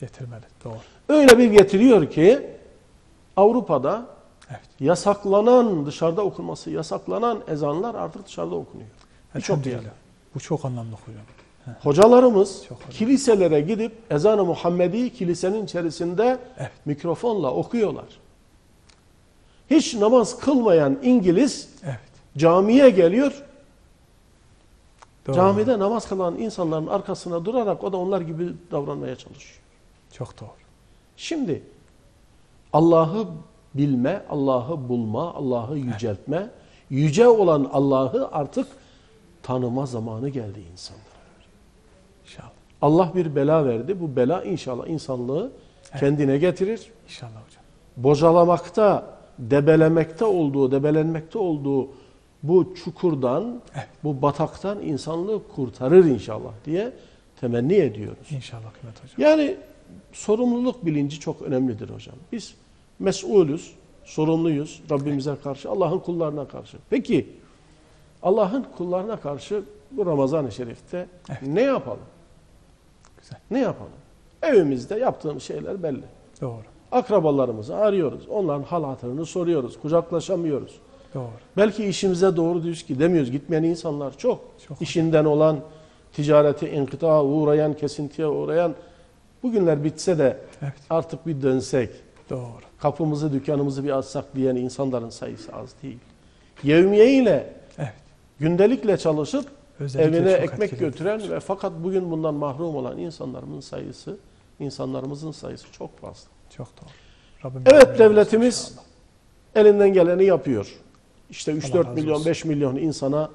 Getirmeli. Doğru. Öyle bir getiriyor ki Avrupa'da Evet. yasaklanan, dışarıda okunması yasaklanan ezanlar artık dışarıda okunuyor. Birçok yerde. Bu çok anlamlı hocam. Hocalarımız Çok kiliselere gidip ezan-ı Muhammedi kilisenin içerisinde Evet. mikrofonla okuyorlar. Hiç namaz kılmayan İngiliz Evet. camiye geliyor. Doğru. Camide namaz kılan insanların arkasına durarak o da onlar gibi davranmaya çalışıyor. Çok doğru. Şimdi Allah'ı bilme, Allah'ı bulma, Allah'ı yüceltme, yüce olan Allah'ı artık tanıma zamanı geldi insanlara. İnşallah. Allah bir bela verdi. Bu bela inşallah insanlığı kendine getirir. İnşallah hocam. Bocalamakta, debelemekte olduğu, debelenmekte olduğu bu çukurdan, Evet. bu bataktan insanlığı kurtarır inşallah diye temenni ediyoruz. İnşallah kıymet hocam. Yani sorumluluk bilinci çok önemlidir hocam. Biz mesulüz, sorumluyuz Rabbimize karşı, Allah'ın kullarına karşı. Peki Allah'ın kullarına karşı bu Ramazan-ı Şerif'te Evet. ne yapalım? Güzel. Ne yapalım? Evimizde yaptığımız şeyler belli. Doğru. Akrabalarımızı arıyoruz. Onların hal hatırını soruyoruz. Kucaklaşamıyoruz. Doğru. Belki işimize doğru düz gidemiyoruz. Gitmeyen insanlar çok. Çok. İşinden olan, ticareti inkıta uğrayan, kesintiye uğrayan bugünler bitse de Evet. artık bir dönsek, Doğru. Kapımızı, dükkanımızı bir açsak diyen insanların sayısı az değil. Yevmiye ile, Evet. gündelikle çalışıp Özellikle evine ekmek götüren ve fakat bugün bundan mahrum olan insanlarımızın sayısı, insanlarımızın sayısı çok fazla. Çok doğru. Rabbim Evet devletimiz inşallah. elinden geleni yapıyor. İşte Allah 3-4 razı milyon, olsun. 5 milyon insana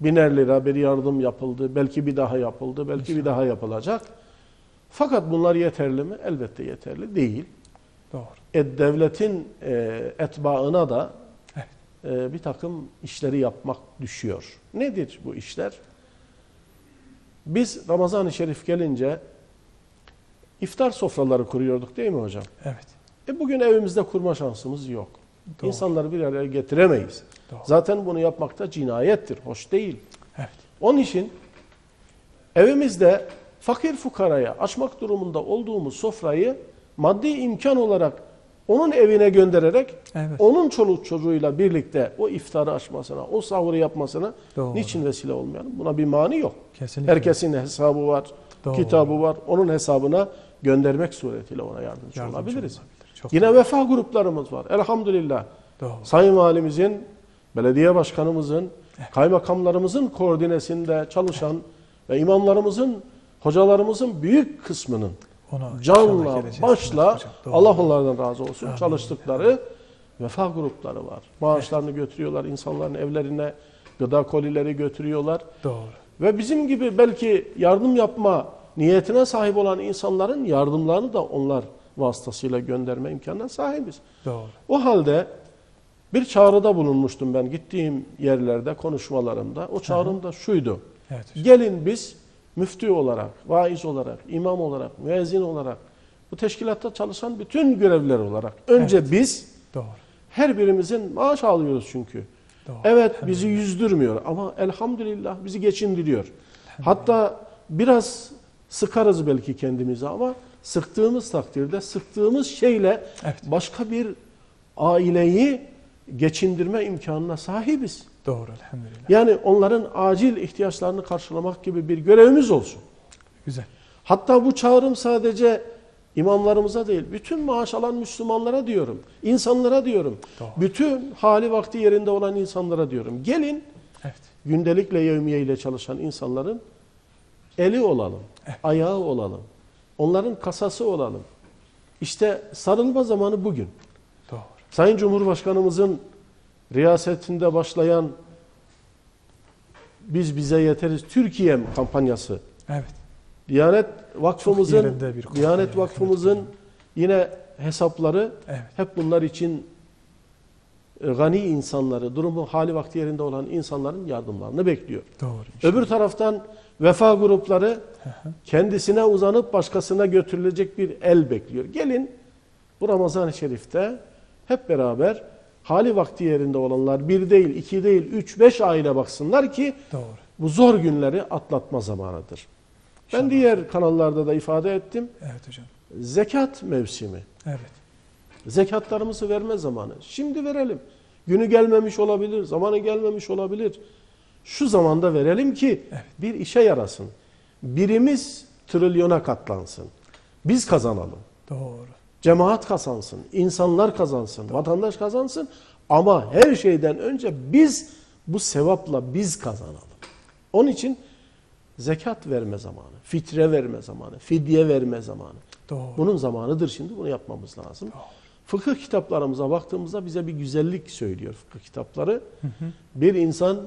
biner lira bir yardım yapıldı. Belki bir daha yapıldı, belki bir daha yapılacak. Fakat bunlar yeterli mi? Elbette yeterli değil. Doğru. E, devletin e, etbaına da Evet. e, bir takım işleri yapmak düşüyor. Nedir bu işler? Biz Ramazan-ı Şerif gelince iftar sofraları kuruyorduk değil mi hocam? Evet. E bugün evimizde kurma şansımız yok. Doğru. İnsanları bir araya getiremeyiz. Doğru. Zaten bunu yapmak da cinayettir, hoş değil. Evet. Onun için evimizde fakir fukaraya açmak durumunda olduğumuz sofrayı maddi imkan olarak onun evine göndererek Evet. onun çoluk çocuğuyla birlikte o iftarı açmasına, o sahuru yapmasına Doğru. niçin vesile olmayalım? Buna bir mani yok. Kesinlikle. Herkesin hesabı var, Doğru. kitabı var. Onun hesabına göndermek suretiyle ona yardımcı, Yardımcı olabiliriz. olabilir. Çok Yine vefa gruplarımız var. Elhamdülillah. doğru. Sayın Valimizin, belediye başkanımızın, kaymakamlarımızın koordinesinde çalışan ve imamlarımızın, hocalarımızın büyük kısmının İnşallah canla, başla. Allah onlardan razı olsun Amin. çalıştıkları vefa grupları var. Maaşlarını götürüyorlar insanların evlerine, gıda kolileri götürüyorlar. Doğru. Ve bizim gibi belki yardım yapma niyetine sahip olan insanların yardımlarını da onlar vasıtasıyla gönderme imkanına sahibiz. Doğru. O halde bir çağrıda bulunmuştum ben gittiğim yerlerde konuşmalarımda. O çağrım da şuydu. Evet hocam. Gelin biz müftü olarak, vaiz olarak, imam olarak, müezzin olarak, bu teşkilatta çalışan bütün görevliler olarak önce biz Doğru. her birimizin maaş alıyoruz çünkü. Doğru. Evet bizi yüzdürmüyor ama elhamdülillah bizi geçindiriyor. Hatta biraz sıkarız belki kendimizi ama sıktığımız takdirde sıktığımız şeyle Evet. başka bir aileyi geçindirme imkanına sahibiz. Doğru elhamdülillah. Yani onların acil ihtiyaçlarını karşılamak gibi bir görevimiz olsun. Güzel. Hatta bu çağrım sadece imamlarımıza değil, bütün maaş alan Müslümanlara diyorum, insanlara diyorum, Doğru. bütün hali vakti yerinde olan insanlara diyorum. Gelin Evet. gündelikle yevmiye ile çalışan insanların eli olalım, ayağı olalım, onların kasası olalım. İşte sarılma zamanı bugün. Doğru. Sayın Cumhurbaşkanımızın riyasetinde başlayan Biz Bize Yeteriz Türkiye kampanyası Evet. Diyanet Vakfımızın. Diyanet Vakfımızın yine hesapları Evet. hep bunlar için e, gani insanları, durumu hali vakti yerinde olan insanların yardımlarını bekliyor. Doğru. Öbür taraftan vefa grupları kendisine uzanıp başkasına götürülecek bir el bekliyor. Gelin bu Ramazan-ı Şerif'te hep beraber hali vakti yerinde olanlar bir değil, iki değil, üç, beş aile baksınlar ki Doğru. bu zor günleri atlatma zamanıdır. Ben İnşallah. diğer kanallarda da ifade ettim. Evet hocam. Zekat mevsimi. Evet. Zekatlarımızı verme zamanı. Şimdi verelim. Günü gelmemiş olabilir, zamanı gelmemiş olabilir. Şu zamanda verelim ki Evet. bir işe yarasın. Birimiz trilyona katlansın. Biz kazanalım. Doğru. Cemaat kazansın, insanlar kazansın, vatandaş kazansın. Ama her şeyden önce biz bu sevapla biz kazanalım. Onun için zekat verme zamanı, fitre verme zamanı, fidye verme zamanı. Doğru. Bunun zamanıdır şimdi bunu yapmamız lazım. Fıkıh kitaplarımıza baktığımızda bize bir güzellik söylüyor fıkıh kitapları. Bir insan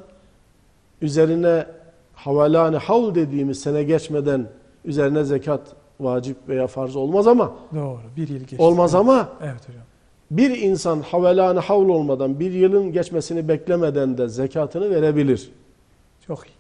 üzerine havalane havl dediğimiz sene geçmeden üzerine zekat vacip veya farz olmaz ama Doğru. Bir yıl geçti. olmaz ama Evet hocam. bir insan havelane havl olmadan bir yılın geçmesini beklemeden de zekatını verebilir. Çok iyi.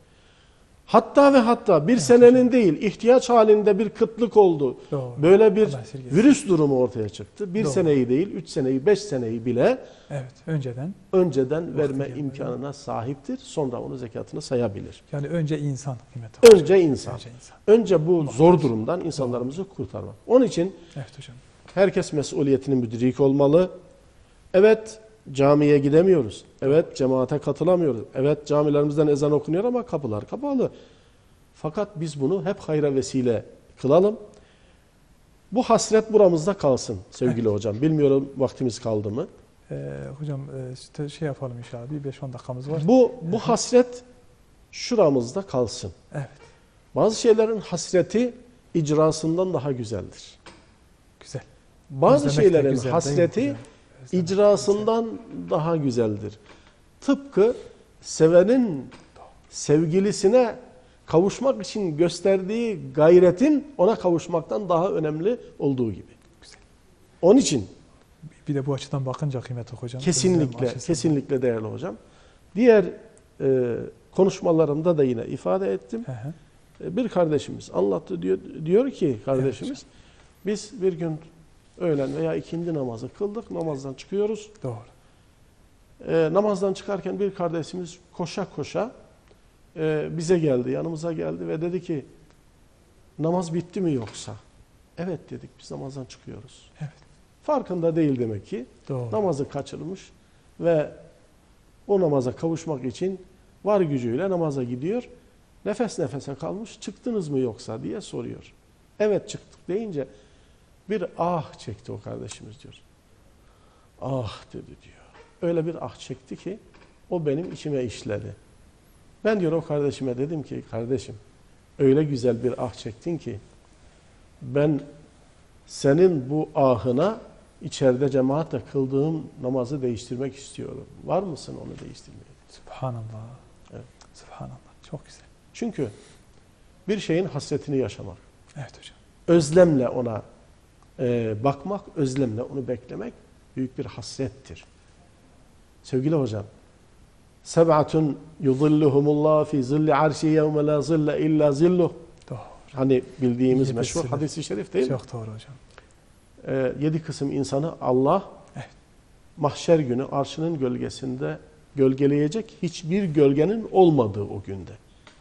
Hatta ve hatta bir senenin değil ihtiyaç halinde bir kıtlık oldu. Doğru. Böyle bir virüs durumu ortaya çıktı. Bir Doğru. seneyi değil, üç seneyi, beş seneyi bile Evet. Önceden. önceden verme gelmeden. imkanına sahiptir. Sonra onu zekatını sayabilir. Yani önce insan kıymet. Önce insan. Önce insan. Önce bu zor durumdan insanlarımızı kurtarmak. Onun için Evet hocam. herkes mesuliyetinin müdrik olmalı. Evet camiye gidemiyoruz. Evet cemaate katılamıyoruz. Evet camilerimizden ezan okunuyor ama kapılar kapalı. Fakat biz bunu hep hayra vesile kılalım. Bu hasret buramızda kalsın sevgili hocam. Bilmiyorum vaktimiz kaldı mı? Ee, hocam işte şey yapalım inşallah. Bir 5-10 dakikamız var. Bu bu hasret şuramızda kalsın. Evet. Bazı şeylerin hasreti icrasından daha güzeldir. Güzel. Bazı Özlemek şeylerin güzel, hasreti icrasından daha güzeldir. Tıpkı sevenin sevgilisine kavuşmak için gösterdiği gayretin ona kavuşmaktan daha önemli olduğu gibi. Güzel. Onun için Bir de bu açıdan bakınca kıymetli hocam. kesinlikle kesinlikle değerli hocam. Diğer e, konuşmalarımda da yine ifade ettim. Hı hı. E, Bir kardeşimiz anlattı diyor diyor ki kardeşimiz Biz bir gün öğlen veya ikindi namazı kıldık. Namazdan çıkıyoruz. Doğru. Ee, namazdan çıkarken bir kardeşimiz koşa koşa e, bize geldi, yanımıza geldi ve dedi ki namaz bitti mi yoksa? Evet dedik biz namazdan çıkıyoruz. Evet. Farkında değil demek ki. Doğru. Namazı kaçırmış ve o namaza kavuşmak için var gücüyle namaza gidiyor. Nefes nefese kalmış çıktınız mı yoksa diye soruyor. Evet çıktık deyince bir ah çekti o kardeşimiz diyor. Ah dedi diyor. Öyle bir ah çekti ki o benim içime işledi. Ben diyor o kardeşime dedim ki kardeşim öyle güzel bir ah çektin ki ben senin bu ahına içeride cemaatle kıldığım namazı değiştirmek istiyorum. Var mısın onu değiştirmeye? Subhanallah. Evet. Subhanallah. Çok güzel. Çünkü bir şeyin hasretini yaşamak, Evet hocam. özlemle ona e, bakmak, özlemle onu beklemek büyük bir hasrettir. Sevgili hocam, Seb'atun yuzilluhumullah fi zilli arşi yevme la zille illa zilluh. Doğru. Hani bildiğimiz Yedi meşhur hadisi şerif değil mi? Çok doğru hocam. Ee, yedi kısım insanı Allah Evet. mahşer günü arşının gölgesinde gölgeleyecek hiçbir gölgenin olmadığı o günde.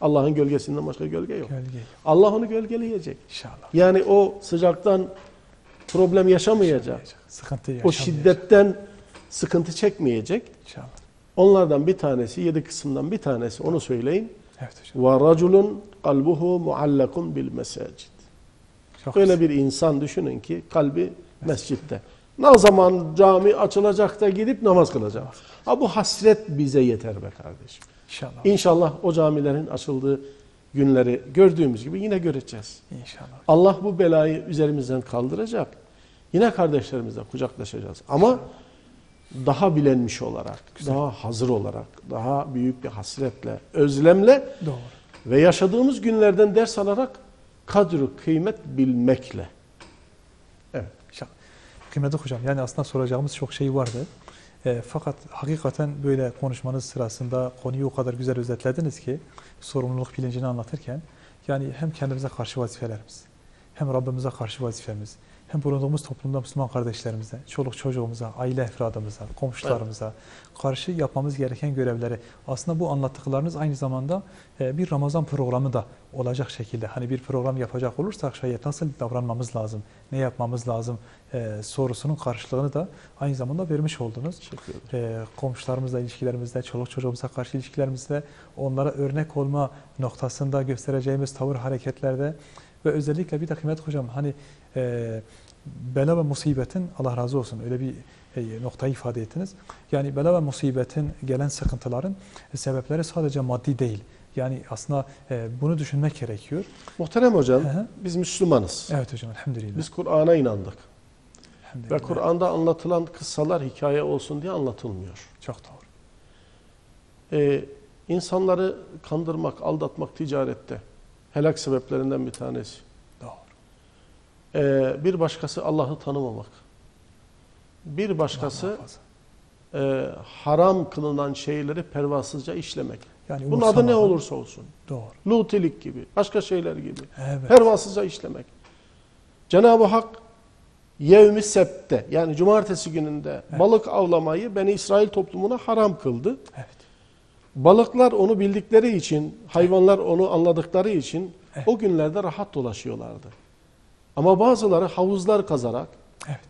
Allah'ın gölgesinden başka gölge yok. Gölge. Allah onu gölgeleyecek. İnşallah. Yani o sıcaktan problem yaşamayacak. Sıkıntı O yaşamayacak. şiddetten sıkıntı çekmeyecek. İnşallah. Onlardan bir tanesi, yedi kısımdan bir tanesi onu söyleyeyim. Evet hocam. Ve raculun kalbuhu muallakun bil mesacid. Öyle bir insan düşünün ki kalbi mescitte. Ne zaman cami açılacak da gidip namaz kılacak. Ha bu hasret bize yeter be kardeşim. İnşallah. İnşallah o camilerin açıldığı günleri gördüğümüz gibi yine göreceğiz. İnşallah. Allah bu belayı üzerimizden kaldıracak. Yine kardeşlerimizle kucaklaşacağız. Ama daha bilenmiş olarak, daha hazır olarak, daha büyük bir hasretle, özlemle Doğru. ve yaşadığımız günlerden ders alarak kadru kıymet bilmekle. Evet. İnşallah. Kıymetli hocam yani aslında soracağımız çok şey vardı. E, fakat hakikaten böyle konuşmanız sırasında konuyu o kadar güzel özetlediniz ki sorumluluk bilincini anlatırken yani hem kendimize karşı vazifelerimiz hem Rabbimize karşı vazifemiz hem bulunduğumuz toplumda Müslüman kardeşlerimize, çoluk çocuğumuza, aile efradımıza, komşularımıza karşı yapmamız gereken görevleri aslında bu anlattıklarınız aynı zamanda e, bir Ramazan programı da olacak şekilde hani bir program yapacak olursak şayet nasıl davranmamız lazım, ne yapmamız lazım e, sorusunun karşılığını da aynı zamanda vermiş oldunuz. E, komşularımızla ilişkilerimizde, çoluk çocuğumuza karşı ilişkilerimizde, onlara örnek olma noktasında göstereceğimiz tavır hareketlerde ve özellikle bir de kıymetli hocam hani e, bela ve musibetin Allah razı olsun öyle bir e, noktayı ifade ettiniz. Yani bela ve musibetin gelen sıkıntıların e, sebepleri sadece maddi değil. Yani aslında e, bunu düşünmek gerekiyor. Muhterem hocam, Hı hı. biz Müslümanız. Evet hocam elhamdülillah. Biz Kur'an'a inandık. Ve. Kur'an'da anlatılan kıssalar hikaye olsun diye anlatılmıyor. Çok doğru. Ee, insanları kandırmak, aldatmak ticarette helak sebeplerinden bir tanesi. Ee, bir başkası Allah'ı tanımamak. Bir başkası e, haram kılınan şeyleri pervasızca işlemek. yani Bunun adı ne olursa olsun. Doğru. Lutilik gibi, başka şeyler gibi. Evet. Pervasızca işlemek. Cenab-ı Hak yevmi septe yani cumartesi gününde Evet. balık avlamayı Beni İsrail toplumuna haram kıldı. Evet. Balıklar onu bildikleri için, hayvanlar onu anladıkları için Evet. o günlerde rahat dolaşıyorlardı. Ama bazıları havuzlar kazarak, Evet.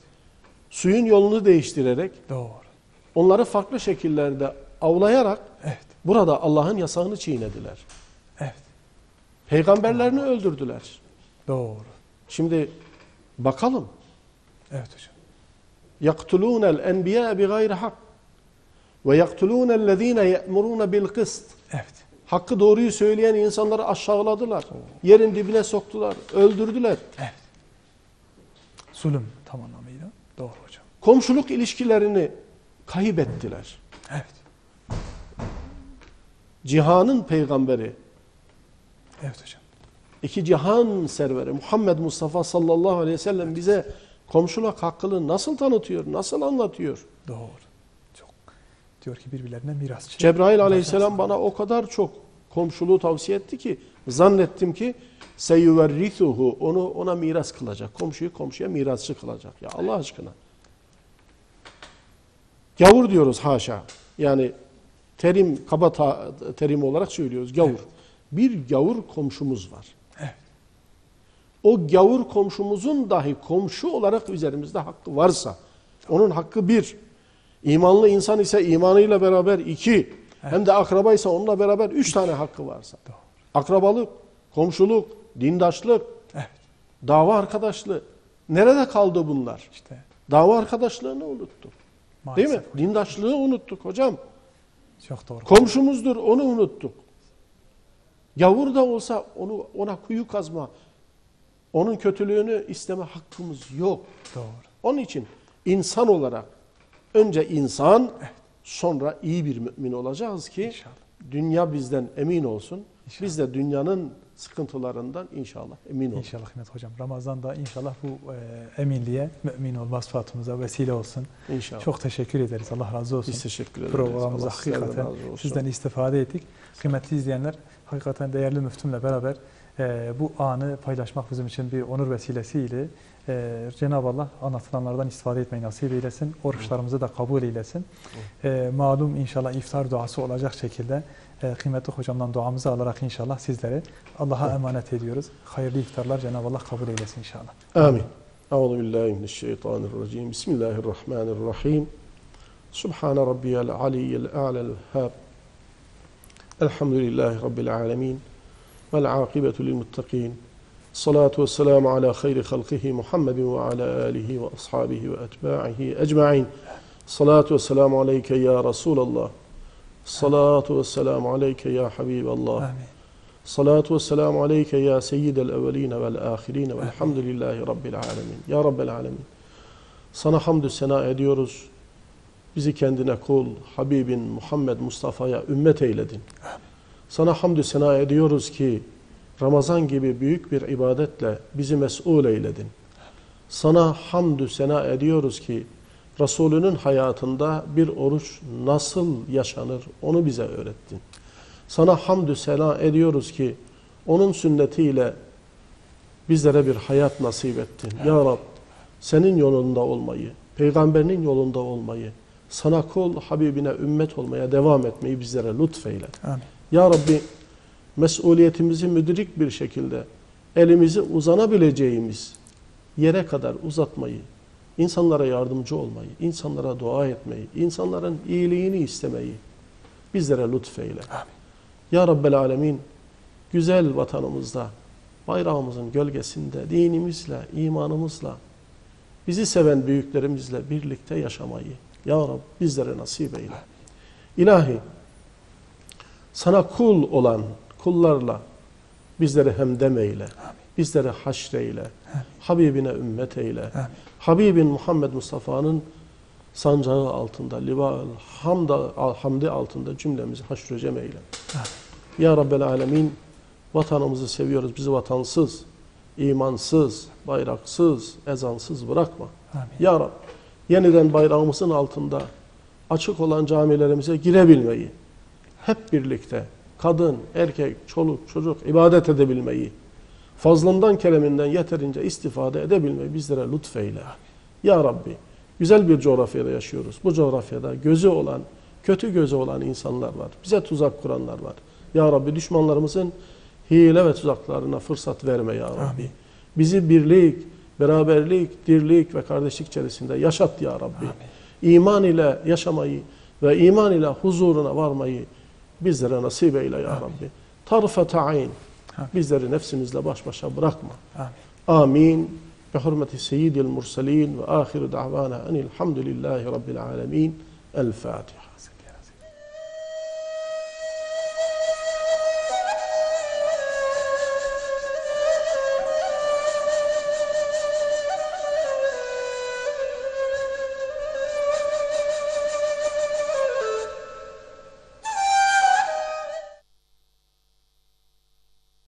suyun yolunu değiştirerek, Doğru. onları farklı şekillerde avlayarak Evet. burada Allah'ın yasağını çiğnediler. Evet. Peygamberlerini öldürdüler. Doğru. Şimdi bakalım. Evet hocam. يَقْتُلُونَ الْاَنْبِيَاءَ بِغَيْرِ حَقٍّ وَيَقْتُلُونَ الَّذ۪ينَ يَأْمُرُونَ بِالْقِسْطِ Evet. Hakkı doğruyu söyleyen insanları aşağıladılar. Yerin dibine soktular, öldürdüler. Evet. Zulüm tam anlamıyla. Doğru hocam. Komşuluk ilişkilerini kaybettiler. Evet. Cihanın peygamberi, Evet hocam. iki cihan serveri Muhammed Mustafa sallallahu aleyhi ve sellem bize komşuluk hakkını nasıl tanıtıyor, nasıl anlatıyor? Doğru. Çok. Diyor ki birbirlerine mirasçı. Cebrail aleyhisselam bana o kadar çok komşuluğu tavsiye etti ki Zannettim ki seyuverrithuhu onu ona miras kılacak. Komşuyu komşuya mirasçı kılacak. Ya Allah aşkına. Gavur diyoruz haşa. Yani terim kaba ta- terim olarak söylüyoruz gavur. Bir gavur komşumuz var. O gavur komşumuzun dahi komşu olarak üzerimizde hakkı varsa onun hakkı bir. İmanlı insan ise imanıyla beraber iki. Hem de akrabaysa onunla beraber üç tane hakkı varsa. Akrabalık, komşuluk, dindaşlık, Evet. dava arkadaşlığı. Nerede kaldı bunlar? İşte Dava arkadaşlığını unuttuk. Değil maalesef mi? Dindaşlığı unuttuk hocam. Çok doğru. Komşumuzdur onu unuttuk. Gavur da olsa onu ona kuyu kazma, onun kötülüğünü isteme hakkımız yok. Doğru. Onun için insan olarak önce insan sonra iyi bir mümin olacağız ki İnşallah. dünya bizden emin olsun. İnşallah. Biz de dünyanın sıkıntılarından inşallah emin olalım. İnşallah Hikmet Hocam. Ramazan'da inşallah bu e, eminliğe, mümin olma sıfatımıza vesile olsun. İnşallah. Çok teşekkür ederiz. Allah razı olsun. Biz teşekkür ederiz. Programımıza hakikaten sizden istifade ettik. Kıymetli izleyenler, hakikaten değerli müftümle beraber e, bu anı paylaşmak bizim için bir onur vesilesiydi. E, Cenab-ı Allah anlatılanlardan istifade etmeyi nasip eylesin. Oruçlarımızı da kabul eylesin. E, malum inşallah iftar duası olacak şekilde kıymetli hocamdan duamızı alarak inşallah sizlere Allah'a emanet ediyoruz. Hayırlı iftarlar Cenab-ı Allah kabul eylesin inşallah. Amin. Euzu billahi mineşşeytanirracim. Bismillahirrahmanirrahim. Subhan rabbiyal aliyyil a'lal vehhab. Elhamdülillahi rabbil alamin. Vel akibetu lil muttaqin. Salatu vesselamu ala hayri halqihi Muhammedin ve ala alihi ve ashabihi ve etba'ihi ecma'in. Salatu vesselamu aleyke ya Resulallah. Salatu vesselamu aleyke ya Habiballah. Amin. Salatu ve selamu aleyke ya seyyidel evveline vel ahirine velhamdülillahi rabbil alemin. Ya Rabbel alemin. Sana hamdü sena ediyoruz. Bizi kendine kul, Habibin Muhammed Mustafa'ya ümmet eyledin. Sana hamdü sena ediyoruz ki Ramazan gibi büyük bir ibadetle bizi mesul eyledin. Sana hamdü sena ediyoruz ki Resulünün hayatında bir oruç nasıl yaşanır onu bize öğrettin. Sana hamdü sena ediyoruz ki onun sünnetiyle bizlere bir hayat nasip ettin. Ya Rab senin yolunda olmayı, peygamberinin yolunda olmayı, sana kul, Habibine ümmet olmaya devam etmeyi bizlere lütfeyle. Amin. Ya Rabbi mesuliyetimizi müdrik bir şekilde elimizi uzanabileceğimiz yere kadar uzatmayı, insanlara yardımcı olmayı, insanlara dua etmeyi, insanların iyiliğini istemeyi bizlere lütfeyle. Ya Rabbel Alemin güzel vatanımızda, bayrağımızın gölgesinde, dinimizle, imanımızla, bizi seven büyüklerimizle birlikte yaşamayı Ya Rab bizlere nasip eyle. İlahi sana kul olan kullarla bizleri hemdem eyle. Bizleri haşreyle. Habibine ümmet eyle. Amin. Habibin Muhammed Mustafa'nın sancağı altında, liva hamda, hamdi altında cümlemizi haşr cem eyle. Ya Rabbel Alemin vatanımızı seviyoruz. Bizi vatansız, imansız, bayraksız, ezansız bırakma. Amin. Ya Rab yeniden bayrağımızın altında açık olan camilerimize girebilmeyi, hep birlikte kadın, erkek, çoluk, çocuk ibadet edebilmeyi, fazlından kereminden yeterince istifade edebilmeyi bizlere lütfeyle. Ya Rabbi güzel bir coğrafyada yaşıyoruz. Bu coğrafyada gözü olan, kötü gözü olan insanlar var. Bize tuzak kuranlar var. Ya Rabbi düşmanlarımızın hile ve tuzaklarına fırsat verme ya Rabbi. Amin. Bizi birlik, beraberlik, dirlik ve kardeşlik içerisinde yaşat ya Rabbi. İman ile yaşamayı ve iman ile huzuruna varmayı bizlere nasip eyle ya Rabbi. Tarfete ayn. Bizleri nefsimizle baş başa bırakma. Amin. Amin. Bi hurmeti seyyidil murselin ve ahiru da'vana enilhamdülillahi rabbil alemin. El Fatiha.